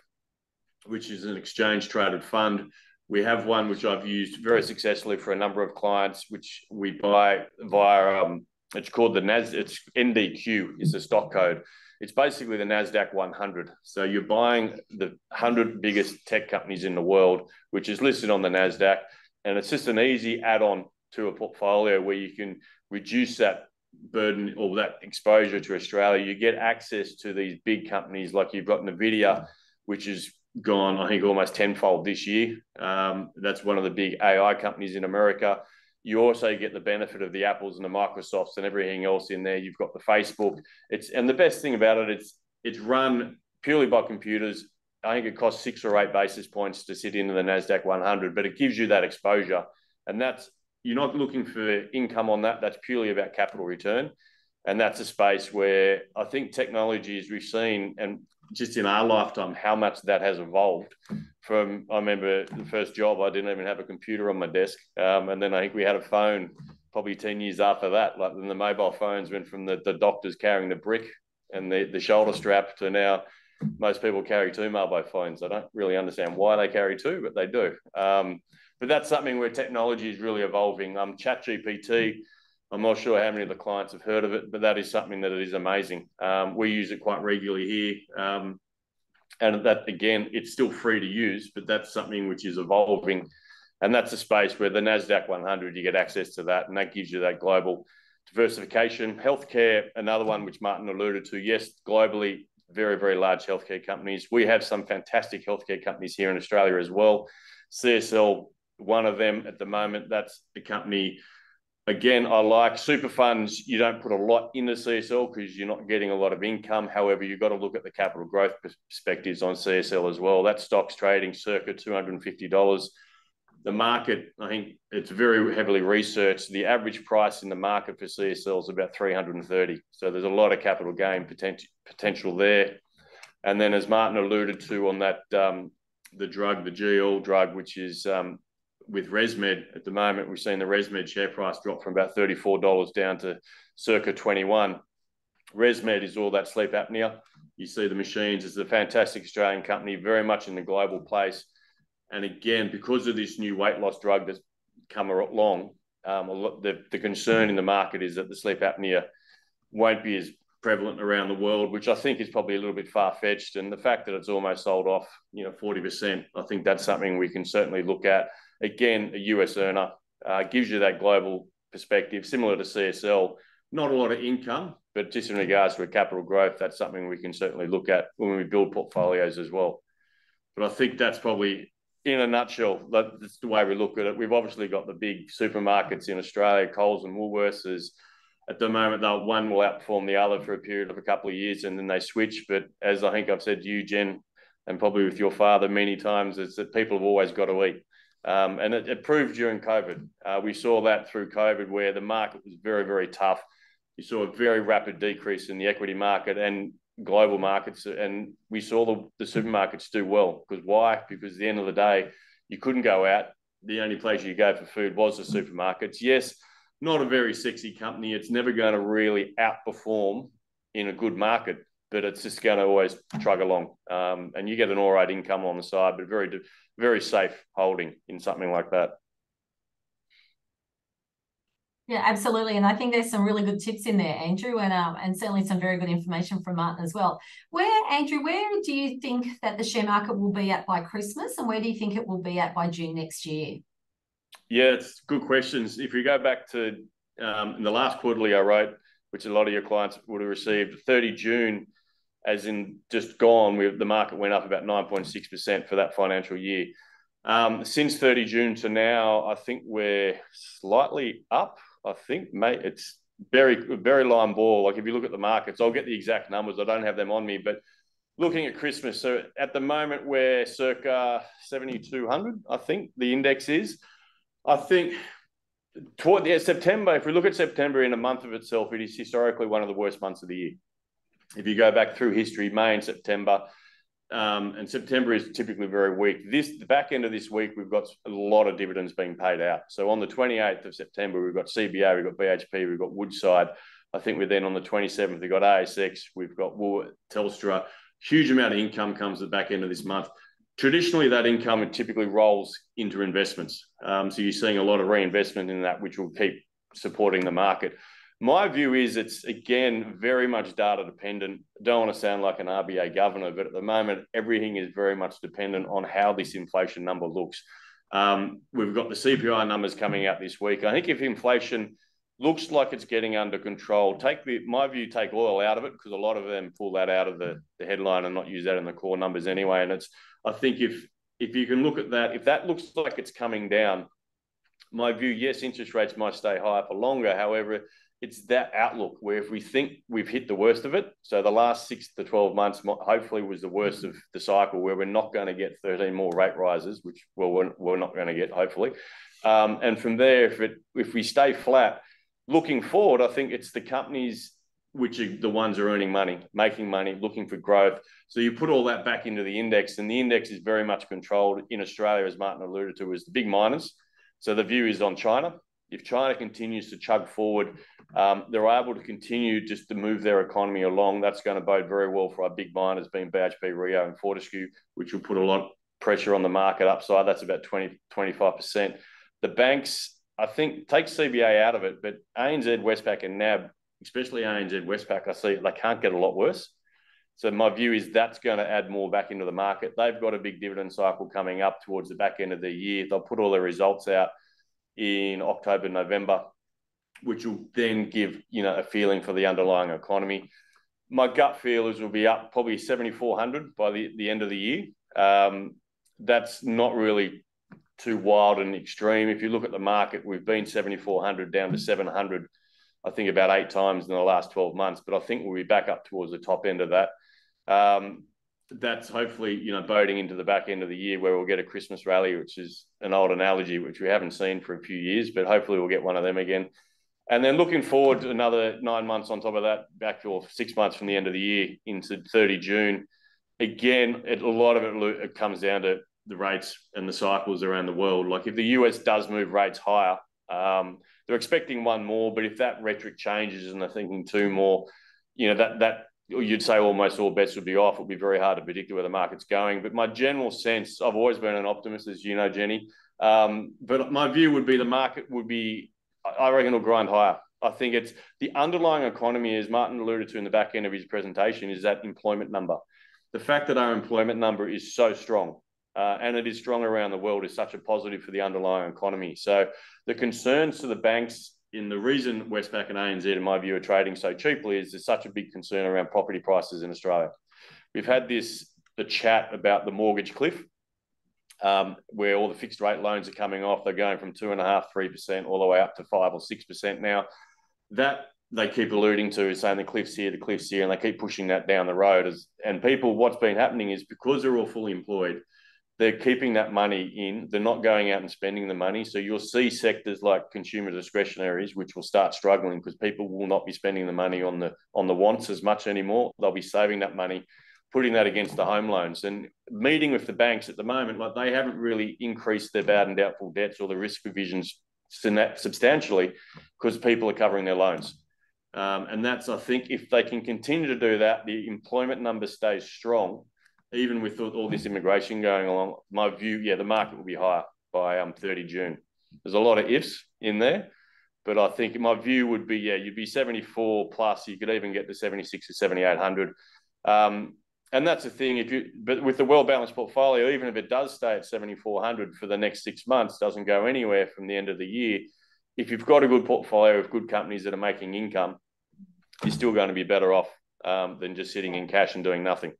B: which is an exchange traded fund we have one which I've used very successfully for a number of clients, which we buy via. Um, it's called the Nas. It's NDQ is the stock code. It's basically the Nasdaq 100. So you're buying the 100 biggest tech companies in the world, which is listed on the Nasdaq, and it's just an easy add-on to a portfolio where you can reduce that burden or that exposure to Australia. You get access to these big companies like you've got Nvidia, which is gone, I think, almost tenfold this year. Um, that's one of the big AI companies in America. You also get the benefit of the Apples and the Microsofts and everything else in there. You've got the Facebook. It's and the best thing about it, it's it's run purely by computers. I think it costs six or eight basis points to sit into the Nasdaq 100, but it gives you that exposure, and that's you're not looking for income on that. That's purely about capital return, and that's a space where I think technology, as we've seen, and just in our lifetime, how much that has evolved. From I remember the first job, I didn't even have a computer on my desk, um, and then I think we had a phone. Probably ten years after that, like then the mobile phones went from the, the doctors carrying the brick and the, the shoulder strap to now most people carry two mobile phones. I don't really understand why they carry two, but they do. Um, but that's something where technology is really evolving. Um, ChatGPT I'm not sure how many of the clients have heard of it, but that is something that is amazing. Um, we use it quite regularly here. Um, and that, again, it's still free to use, but that's something which is evolving. And that's a space where the NASDAQ 100, you get access to that, and that gives you that global diversification. Healthcare, another one which Martin alluded to. Yes, globally, very, very large healthcare companies. We have some fantastic healthcare companies here in Australia as well. CSL, one of them at the moment, that's the company Again, I like super funds. You don't put a lot in the CSL because you're not getting a lot of income. However, you've got to look at the capital growth perspectives on CSL as well. That stock's trading circa $250. The market, I think it's very heavily researched. The average price in the market for CSL is about 330. So there's a lot of capital gain potential potential there. And then, as Martin alluded to on that, um, the drug, the GL drug, which is um, with ResMed at the moment, we've seen the ResMed share price drop from about $34 down to circa 21. ResMed is all that sleep apnea. You see the machines. It's a fantastic Australian company, very much in the global place. And again, because of this new weight loss drug that's come along, um, the, the concern in the market is that the sleep apnea won't be as prevalent around the world, which I think is probably a little bit far fetched. And the fact that it's almost sold off, you know, 40%, I think that's something we can certainly look at again, a US earner, uh, gives you that global perspective, similar to CSL. Not a lot of income, but just in regards to a capital growth, that's something we can certainly look at when we build portfolios as well. But I think that's probably, in a nutshell, that's the way we look at it. We've obviously got the big supermarkets in Australia, Coles and Woolworths. Is at the moment, they'll one will outperform the other for a period of a couple of years, and then they switch. But as I think I've said to you, Jen, and probably with your father many times, is that people have always got to eat. Um, and it, it, proved during COVID. Uh, we saw that through COVID, where the market was very, very tough. You saw a very rapid decrease in the equity market and global markets, and we saw the, the supermarkets do well. Because why? Because at the end of the day, you couldn't go out. The only place you go for food was the supermarkets. Yes, not a very sexy company. It's never going to really outperform in a good market, but it's just going to always trug along. Um, and you get an all right income on the side, but very very safe holding in something like that.
A: Yeah, absolutely. And I think there's some really good tips in there, Andrew, and um, and certainly some very good information from Martin as well. Where, Andrew, where do you think that the share market will be at by Christmas and where do you think it will be at by June next year?
B: Yeah, it's good questions. If you go back to um, in the last quarterly I wrote, which a lot of your clients would have received, 30 June, as in just gone, we, the market went up about 9.6% for that financial year. Um, since 30 June to now, I think we're slightly up I think, mate, it's very, very line ball. Like if you look at the markets, I'll get the exact numbers. I don't have them on me, but looking at Christmas, so at the moment we're circa 7,200, I think the index is. I think toward the September, if we look at September in a month of itself, it is historically one of the worst months of the year. If you go back through history, May and September, um, and September is typically very weak. This the back end of this week, we've got a lot of dividends being paid out. So on the 28th of September, we've got CBA, we've got BHP, we've got Woodside. I think we're then on the 27th, we've got ASX, we've got Telstra. Huge amount of income comes at the back end of this month. Traditionally, that income typically rolls into investments. Um, so you're seeing a lot of reinvestment in that, which will keep supporting the market. My view is it's again very much data dependent. Don't want to sound like an RBA governor, but at the moment, everything is very much dependent on how this inflation number looks. Um, we've got the CPI numbers coming out this week. I think if inflation looks like it's getting under control, take the my view, take oil out of it because a lot of them pull that out of the, the headline and not use that in the core numbers anyway. And it's I think if if you can look at that, if that looks like it's coming down, my view, yes, interest rates might stay higher for longer. However, it's that outlook where if we think we've hit the worst of it, so the last six to 12 months hopefully was the worst of the cycle where we're not going to get 13 more rate rises, which well, we're, we're not going to get hopefully. Um, and from there, if it if we stay flat, looking forward, I think it's the companies which are the ones are earning money, making money, looking for growth. So you put all that back into the index, and the index is very much controlled in Australia, as Martin alluded to, as the big miners. So the view is on China. If China continues to chug forward, um, they're able to continue just to move their economy along. That's going to bode very well for our big miners, being BHP, Rio, and Fortescue, which will put a lot of pressure on the market upside. That's about 20, 25%. The banks, I think, take CBA out of it, but ANZ, Westpac, and NAB, especially ANZ, Westpac, I see they can't get a lot worse. So my view is that's going to add more back into the market. They've got a big dividend cycle coming up towards the back end of the year. They'll put all their results out in October, November which will then give you know a feeling for the underlying economy. My gut feel is we'll be up probably 7,400 by the, the end of the year. Um, that's not really too wild and extreme. If you look at the market, we've been 7,400 down to 700, I think about eight times in the last 12 months, but I think we'll be back up towards the top end of that. Um, that's hopefully, you know, boding into the back end of the year where we'll get a Christmas rally, which is an old analogy, which we haven't seen for a few years, but hopefully we'll get one of them again. And then looking forward to another nine months on top of that, back to six months from the end of the year into 30 June. Again, it, a lot of it, it comes down to the rates and the cycles around the world. Like if the US does move rates higher, um, they're expecting one more, but if that rhetoric changes and they're thinking two more, you know, that that you'd say almost all bets would be off. It would be very hard to predict where the market's going. But my general sense, I've always been an optimist, as you know, Jenny. Um, but my view would be the market would be I reckon it'll grind higher. I think it's the underlying economy, as Martin alluded to in the back end of his presentation, is that employment number. The fact that our employment number is so strong uh, and it is strong around the world is such a positive for the underlying economy. So the concerns to the banks in the reason Westpac and ANZ, in my view, are trading so cheaply is there's such a big concern around property prices in Australia. We've had this the chat about the mortgage cliff um, where all the fixed rate loans are coming off. They're going from two and a half, three percent, all the way up to five or six percent now. That they keep alluding to is saying the cliffs here, the cliffs here, and they keep pushing that down the road. As and people, what's been happening is because they're all fully employed, they're keeping that money in. They're not going out and spending the money. So you'll see sectors like consumer discretionaries, which will start struggling because people will not be spending the money on the on the wants as much anymore. They'll be saving that money putting that against the home loans and meeting with the banks at the moment, like they haven't really increased their bad and doubtful debts or the risk provisions substantially because people are covering their loans. Um, and that's, I think, if they can continue to do that, the employment number stays strong, even with all this immigration going along. My view, yeah, the market will be higher by um, 30 June. There's a lot of ifs in there, but I think my view would be, yeah, you'd be 74 plus. You could even get to 76 or 7,800. Um, and that's the thing. If you, but with the well balanced portfolio, even if it does stay at 7,400 for the next six months, doesn't go anywhere from the end of the year. If you've got a good portfolio of good companies that are making income, you're still going to be better off um, than just sitting in cash and doing nothing.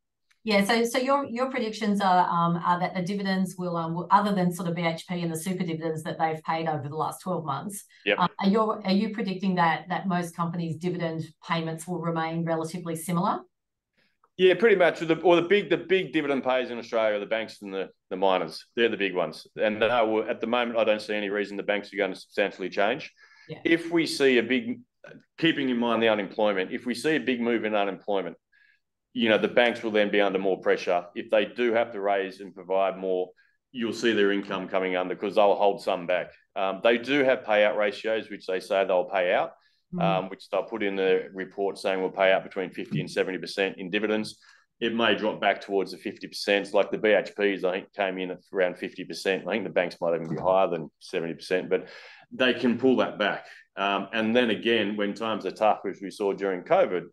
A: Yeah, so so your your predictions are um, are that the dividends will um will, other than sort of BHP and the super dividends that they've paid over the last twelve months.
B: Yep.
A: Um, are you are you predicting that that most companies' dividend payments will remain relatively similar?
B: Yeah, pretty much. The, or the big the big dividend payers in Australia are the banks and the, the miners. They're the big ones. And will, at the moment, I don't see any reason the banks are going to substantially change.
A: Yeah.
B: If we see a big, keeping in mind the unemployment, if we see a big move in unemployment, you know, the banks will then be under more pressure. If they do have to raise and provide more, you'll see their income coming under because they'll hold some back. Um, they do have payout ratios, which they say they'll pay out mm. um, which they'll put in the report saying we'll pay out between 50 and 70% in dividends. It may drop back towards the 50%, like the BHPs, I think, came in at around 50%. I think the banks might even be higher than 70%, but they can pull that back. Um, and then again, when times are tough, as we saw during COVID.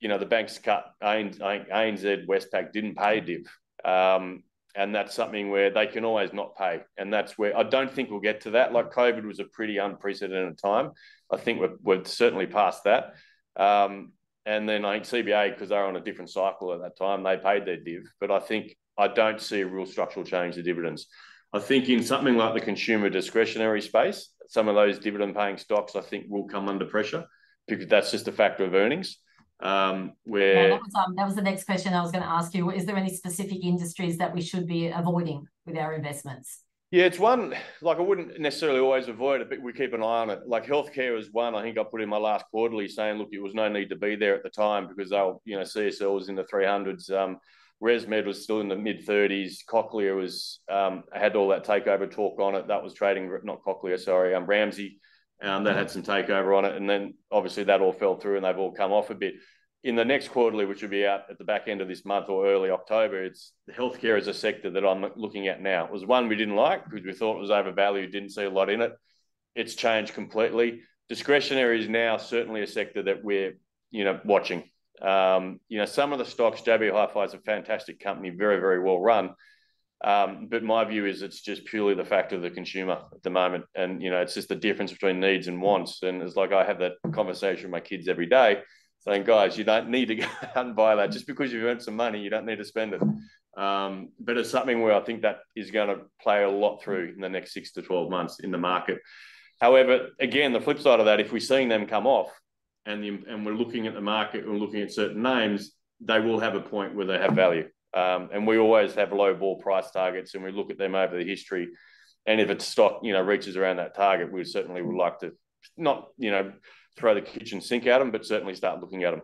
B: You know, the banks cut, ANZ, Westpac didn't pay div. Um, and that's something where they can always not pay. And that's where I don't think we'll get to that. Like COVID was a pretty unprecedented time. I think we're, we're certainly past that. Um, and then I think CBA, because they're on a different cycle at that time, they paid their div. But I think I don't see a real structural change to dividends. I think in something like the consumer discretionary space, some of those dividend paying stocks, I think, will come under pressure because that's just a factor of earnings. Um, where
A: yeah, that, was, um, that was the next question I was going to ask you. Is there any specific industries that we should be avoiding with our investments?
B: Yeah, it's one like I wouldn't necessarily always avoid it, but we keep an eye on it. Like healthcare is one. I think I put in my last quarterly saying, look, it was no need to be there at the time because they'll, you know, CSL was in the 300s. Um, ResMed was still in the mid 30s. Cochlear was um, had all that takeover talk on it. That was trading, not Cochlear, sorry, um, Ramsay. Um, that had some takeover on it, and then obviously that all fell through, and they've all come off a bit in the next quarterly, which will be out at the back end of this month or early October, it's healthcare as a sector that I'm looking at now. It was one we didn't like because we thought it was overvalued, didn't see a lot in it. It's changed completely. Discretionary is now certainly a sector that we're, you know, watching. Um, you know, some of the stocks, JB Hi-Fi is a fantastic company, very, very well run. Um, but my view is it's just purely the fact of the consumer at the moment. And, you know, it's just the difference between needs and wants. And it's like I have that conversation with my kids every day saying, guys, you don't need to go out and buy that. Just because you've earned some money, you don't need to spend it. Um, but it's something where I think that is going to play a lot through in the next six to 12 months in the market. However, again, the flip side of that, if we're seeing them come off and, the, and we're looking at the market and looking at certain names, they will have a point where they have value. Um, and we always have low ball price targets and we look at them over the history. And if it's stock, you know, reaches around that target, we certainly would like to not, you know, throw the kitchen sink at them, but certainly start looking at them.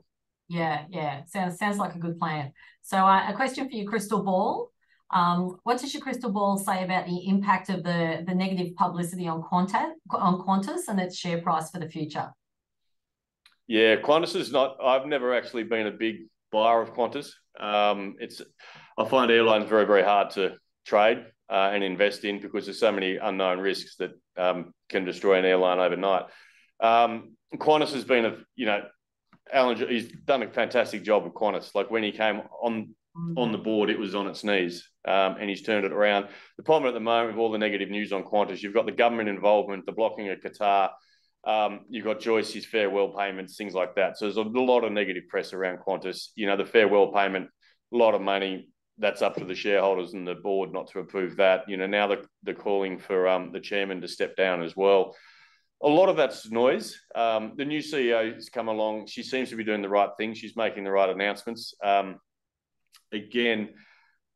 A: Yeah, yeah, sounds sounds like a good plan. So, uh, a question for your crystal ball. Um, what does your crystal ball say about the impact of the the negative publicity on Qantas on Qantas and its share price for the future?
B: Yeah, Qantas is not. I've never actually been a big buyer of Qantas. Um, it's I find airlines very very hard to trade uh, and invest in because there's so many unknown risks that um, can destroy an airline overnight. Um, Qantas has been a, you know, Alan, he's done a fantastic job with Qantas. Like when he came on on the board, it was on its knees, um, and he's turned it around. The problem at the moment with all the negative news on Qantas, you've got the government involvement, the blocking of Qatar, um, you've got Joyce's farewell payments, things like that. So there's a lot of negative press around Qantas. You know, the farewell payment, a lot of money. That's up to the shareholders and the board not to approve that. You know, now they're, they're calling for um, the chairman to step down as well a lot of that's noise. Um, the new CEO has come along. She seems to be doing the right thing. She's making the right announcements. Um, again,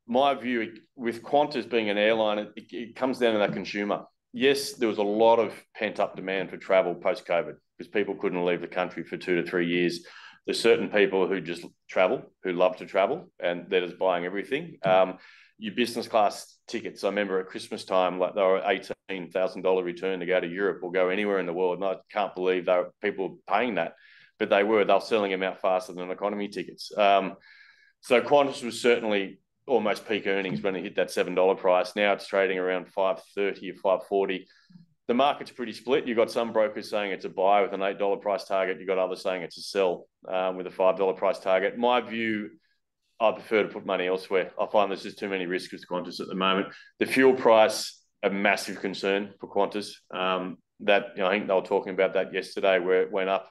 B: my view with Qantas being an airline, it, it, comes down to that consumer. Yes, there was a lot of pent up demand for travel post COVID because people couldn't leave the country for two to three years. There's certain people who just travel, who love to travel, and they're just buying everything. Um, your business class tickets. I remember at Christmas time, like they were eighteen thousand dollar return to go to Europe or go anywhere in the world, and I can't believe were people paying that, but they were. They were selling them out faster than economy tickets. Um, so Qantas was certainly almost peak earnings when it hit that seven dollar price. Now it's trading around five thirty or five forty. the market's pretty split. You've got some brokers saying it's a buy with an $8 price target. You've got others saying it's a sell um, with a $5 price target. My view, I prefer to put money elsewhere. I find there's just too many risks with Qantas at the moment. The fuel price, a massive concern for Qantas. Um, that you know, I think they were talking about that yesterday, where it went up.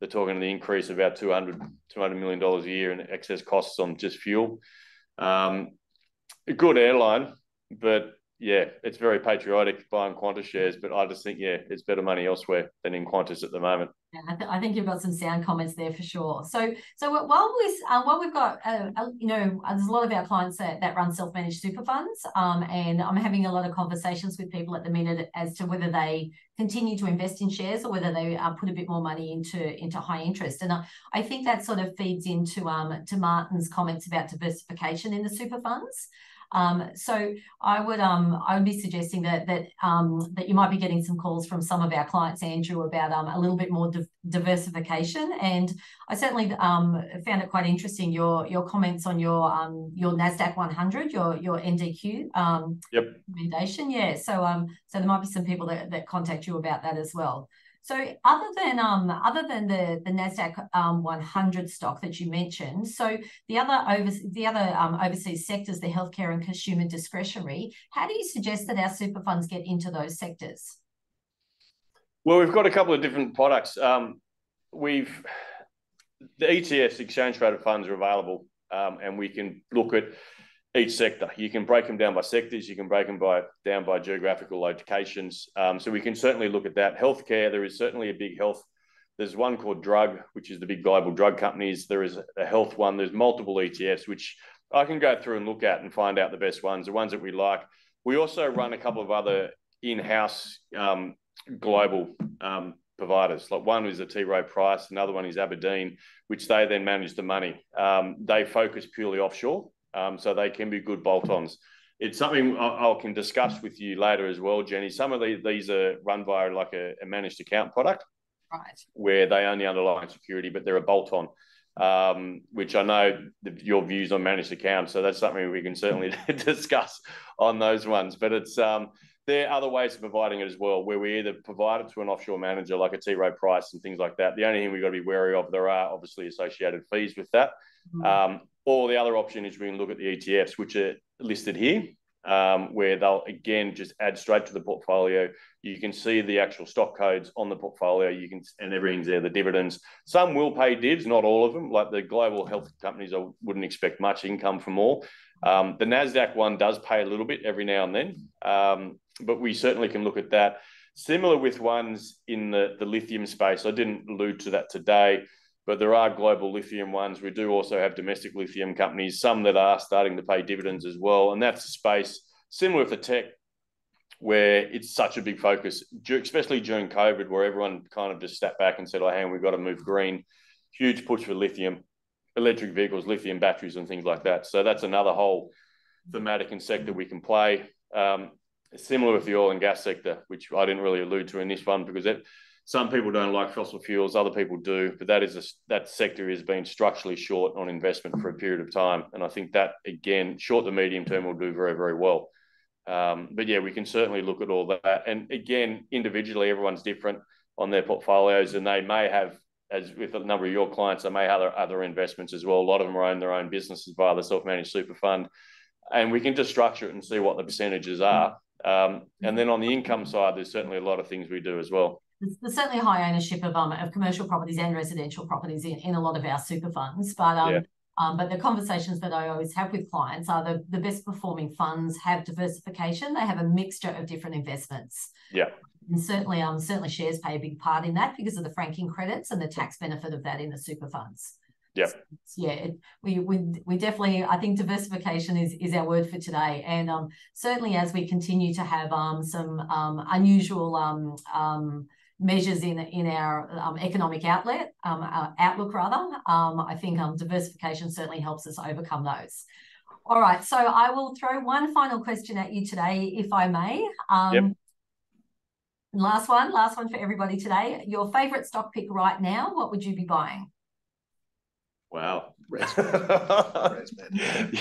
B: They're talking the increase of about 200, 200 million dollars a year in excess costs on just fuel. Um, a good airline, but yeah, it's very patriotic buying Qantas shares, but I just think yeah, it's better money elsewhere than in Qantas at the moment.
A: Yeah, I, th- I think you've got some sound comments there for sure. So, so while we uh, while we've got uh, uh, you know, uh, there's a lot of our clients that, that run self managed super funds, um, and I'm having a lot of conversations with people at the minute as to whether they continue to invest in shares or whether they uh, put a bit more money into into high interest. And I, I think that sort of feeds into um to Martin's comments about diversification in the super funds. Um, so I would um, I would be suggesting that that um, that you might be getting some calls from some of our clients, Andrew, about um, a little bit more di diversification. And I certainly um, found it quite interesting your your comments on your um, your Nasdaq 100, your your NDQ um,
B: yep.
A: recommendation. Yeah, so um, so there might be some people that, that contact you about that as well. So other than um other than the the Nasdaq um 100 stock that you mentioned, so the other over the other um, overseas sectors, the healthcare and consumer discretionary, how do you suggest that our super funds get into those sectors?
B: Well, we've got a couple of different products. Um, we've the ETFs, exchange traded funds, are available, um, and we can look at each sector. You can break them down by sectors. You can break them by down by geographical locations. Um, so we can certainly look at that. Healthcare, there is certainly a big health. There's one called Drug, which is the big global drug companies. There is a health one. There's multiple ETFs, which I can go through and look at and find out the best ones, the ones that we like. We also run a couple of other in-house um, global um, providers. Like one is a T. Rowe Price, another one is Aberdeen, which they then manage the money. Um, they focus purely offshore, um, so they can be good bolt-ons. It's something I, I, can discuss with you later as well, Jenny. Some of these, these are run via like a, a managed account product,
A: right?
B: Where they own the underlying security, but they're a bolt-on. Um, which I know the, your views on managed accounts. So that's something we can certainly discuss on those ones. But it's um, there are other ways of providing it as well, where we either provide it to an offshore manager like a T. Rowe Price and things like that. The only thing we've got to be wary of, there are obviously associated fees with that. Mm-hmm. Um, or the other option is we can look at the ETFs, which are listed here, um, where they'll again just add straight to the portfolio. You can see the actual stock codes on the portfolio. You can and everything's there. The dividends. Some will pay divs, not all of them. Like the global health companies, I wouldn't expect much income from all. Um, the Nasdaq one does pay a little bit every now and then, um, but we certainly can look at that. Similar with ones in the, the lithium space. I didn't allude to that today but there are global lithium ones. We do also have domestic lithium companies, some that are starting to pay dividends as well. And that's a space similar for tech where it's such a big focus, especially during COVID, where everyone kind of just stepped back and said, oh, hey, we've got to move green. Huge push for lithium, electric vehicles, lithium batteries, and things like that. So that's another whole thematic and sector we can play. Um, similar with the oil and gas sector, which I didn't really allude to in this one because it, some people don't like fossil fuels, other people do, but that is a, that sector has been structurally short on investment for a period of time, and I think that again, short to medium term, will do very very well. Um, but yeah, we can certainly look at all that, and again, individually, everyone's different on their portfolios, and they may have, as with a number of your clients, they may have other investments as well. A lot of them are own their own businesses via the self managed super fund, and we can just structure it and see what the percentages are. Um, and then on the income side, there's certainly a lot of things we do as well
A: there's certainly high ownership of um of commercial properties and residential properties in, in a lot of our super funds. But um, yeah. um but the conversations that I always have with clients are the, the best performing funds have diversification. They have a mixture of different investments.
B: Yeah.
A: And certainly um certainly shares play a big part in that because of the franking credits and the tax benefit of that in the super funds.
B: Yeah.
A: yeah, it, we, we we definitely I think diversification is is our word for today, and um certainly as we continue to have um some um unusual um um measures in in our um, economic outlet um, our outlook rather. Um, I think um, diversification certainly helps us overcome those. All right, so I will throw one final question at you today, if I may. Um, yep. Last one, last one for everybody today. Your favorite stock pick right now? What would you be buying?
B: Wow.
D: ResMed.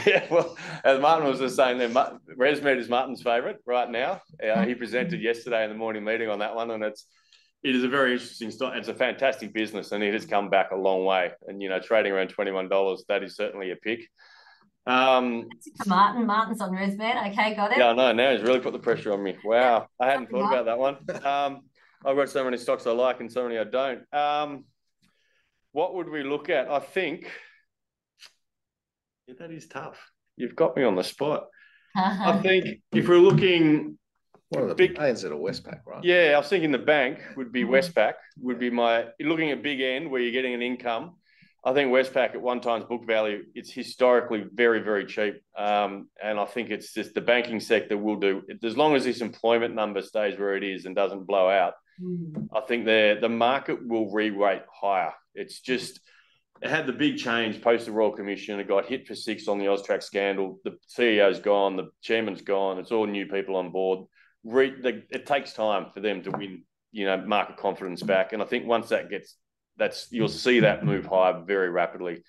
B: yeah, well, as Martin was just saying, there, ResMed is Martin's favourite right now. Uh, he presented yesterday in the morning meeting on that one, and it's it is a very interesting stock. It's a fantastic business, and it has come back a long way. And you know, trading around twenty one dollars, that is certainly a pick. Um,
A: Martin, Martin's on ResMed. Okay, got it.
B: Yeah, no, now he's really put the pressure on me. Wow, I hadn't thought about that one. Um, I've got so many stocks I like and so many I don't. Um, what would we look at? I think yeah, that is tough. You've got me on the spot. I think if we're looking
D: one of the big ANZ or Westpac, right?
B: Yeah, I was thinking the bank would be Westpac, would be my looking at big end where you're getting an income. I think Westpac at one times book value, it's historically very, very cheap. Um, and I think it's just the banking sector will do as long as this employment number stays where it is and doesn't blow out. Mm. I think the the market will re-rate higher. It's just it had the big change post the Royal Commission. It got hit for six on the Austrac scandal. The CEO's gone, the chairman's gone. It's all new people on board. Re- the, it takes time for them to win, you know, market confidence back. And I think once that gets, that's you'll see that move higher very rapidly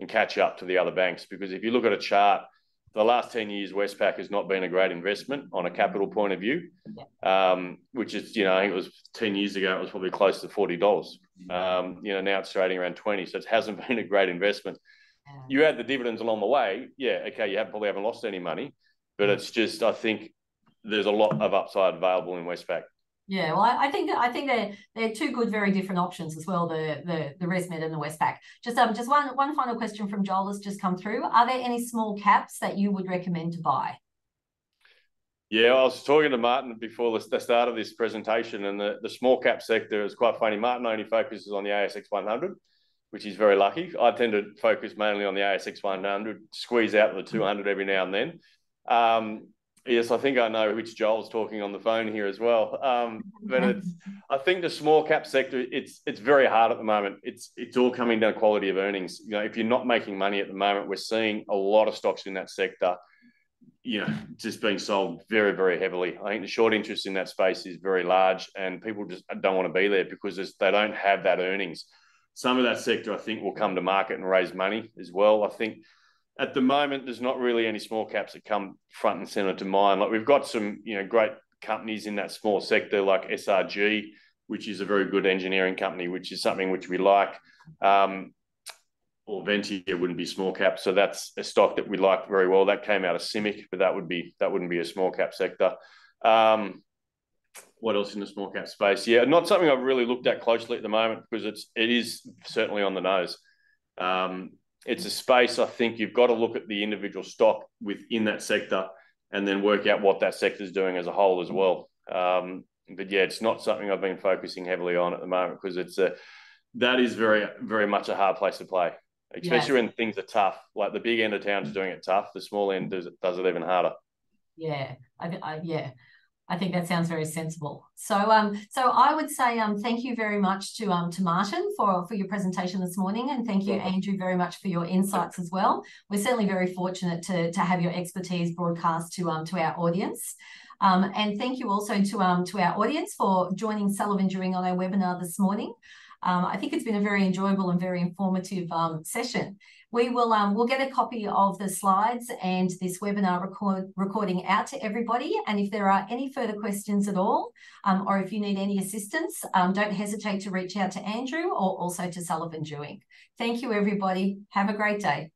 B: and catch up to the other banks. Because if you look at a chart, the last 10 years, Westpac has not been a great investment on a capital point of view, um, which is, you know, I think it was 10 years ago, it was probably close to $40. Um, you know, now it's trading around 20. So it hasn't been a great investment. You add the dividends along the way. Yeah. Okay. You have, probably haven't lost any money, but it's just, I think there's a lot of upside available in Westpac.
A: Yeah, well, I, I think I think they're they're two good, very different options as well. The the the ResMed and the Westpac. Just um, just one one final question from Joel has just come through. Are there any small caps that you would recommend to buy?
B: Yeah, I was talking to Martin before the, the start of this presentation, and the, the small cap sector is quite funny. Martin only focuses on the ASX 100, which is very lucky. I tend to focus mainly on the ASX 100, squeeze out the 200 every now and then. Um, Yes, I think I know which Joel's talking on the phone here as well. Um, but it's, I think the small cap sector, it's it's very hard at the moment. It's it's all coming down to quality of earnings. You know, if you're not making money at the moment, we're seeing a lot of stocks in that sector, you know, just being sold very very heavily. I think the short interest in that space is very large, and people just don't want to be there because they don't have that earnings. Some of that sector, I think, will come to market and raise money as well. I think at the moment, there's not really any small caps that come front and center to mind. Like we've got some, you know, great companies in that small sector, like SRG, which is a very good engineering company, which is something which we like. Um, or Ventia wouldn't be small cap, so that's a stock that we like very well. That came out of CIMIC, but that would be that wouldn't be a small cap sector. Um, what else in the small cap space? Yeah, not something I've really looked at closely at the moment because it's it is certainly on the nose. Um, it's a space I think you've got to look at the individual stock within that sector and then work out what that sector is doing as a whole as well. Um, but yeah, it's not something I've been focusing heavily on at the moment because it's a that is very very much a hard place to play, especially yes. when things are tough. Like the big end of town is doing it tough, the small end does it does it even harder.
A: Yeah, I, I yeah. I think that sounds very sensible. So, um, so I would say, um, thank you very much to um to Martin for for your presentation this morning, and thank you, Andrew, very much for your insights as well. We're certainly very fortunate to to have your expertise broadcast to um to our audience. Um, and thank you also to um to our audience for joining Sullivan Dewing on our webinar this morning. Um, I think it's been a very enjoyable and very informative um, session we will um, we'll get a copy of the slides and this webinar record, recording out to everybody. And if there are any further questions at all, um, or if you need any assistance, um, don't hesitate to reach out to Andrew or also to Sullivan Dewing. Thank you, everybody. Have a great day.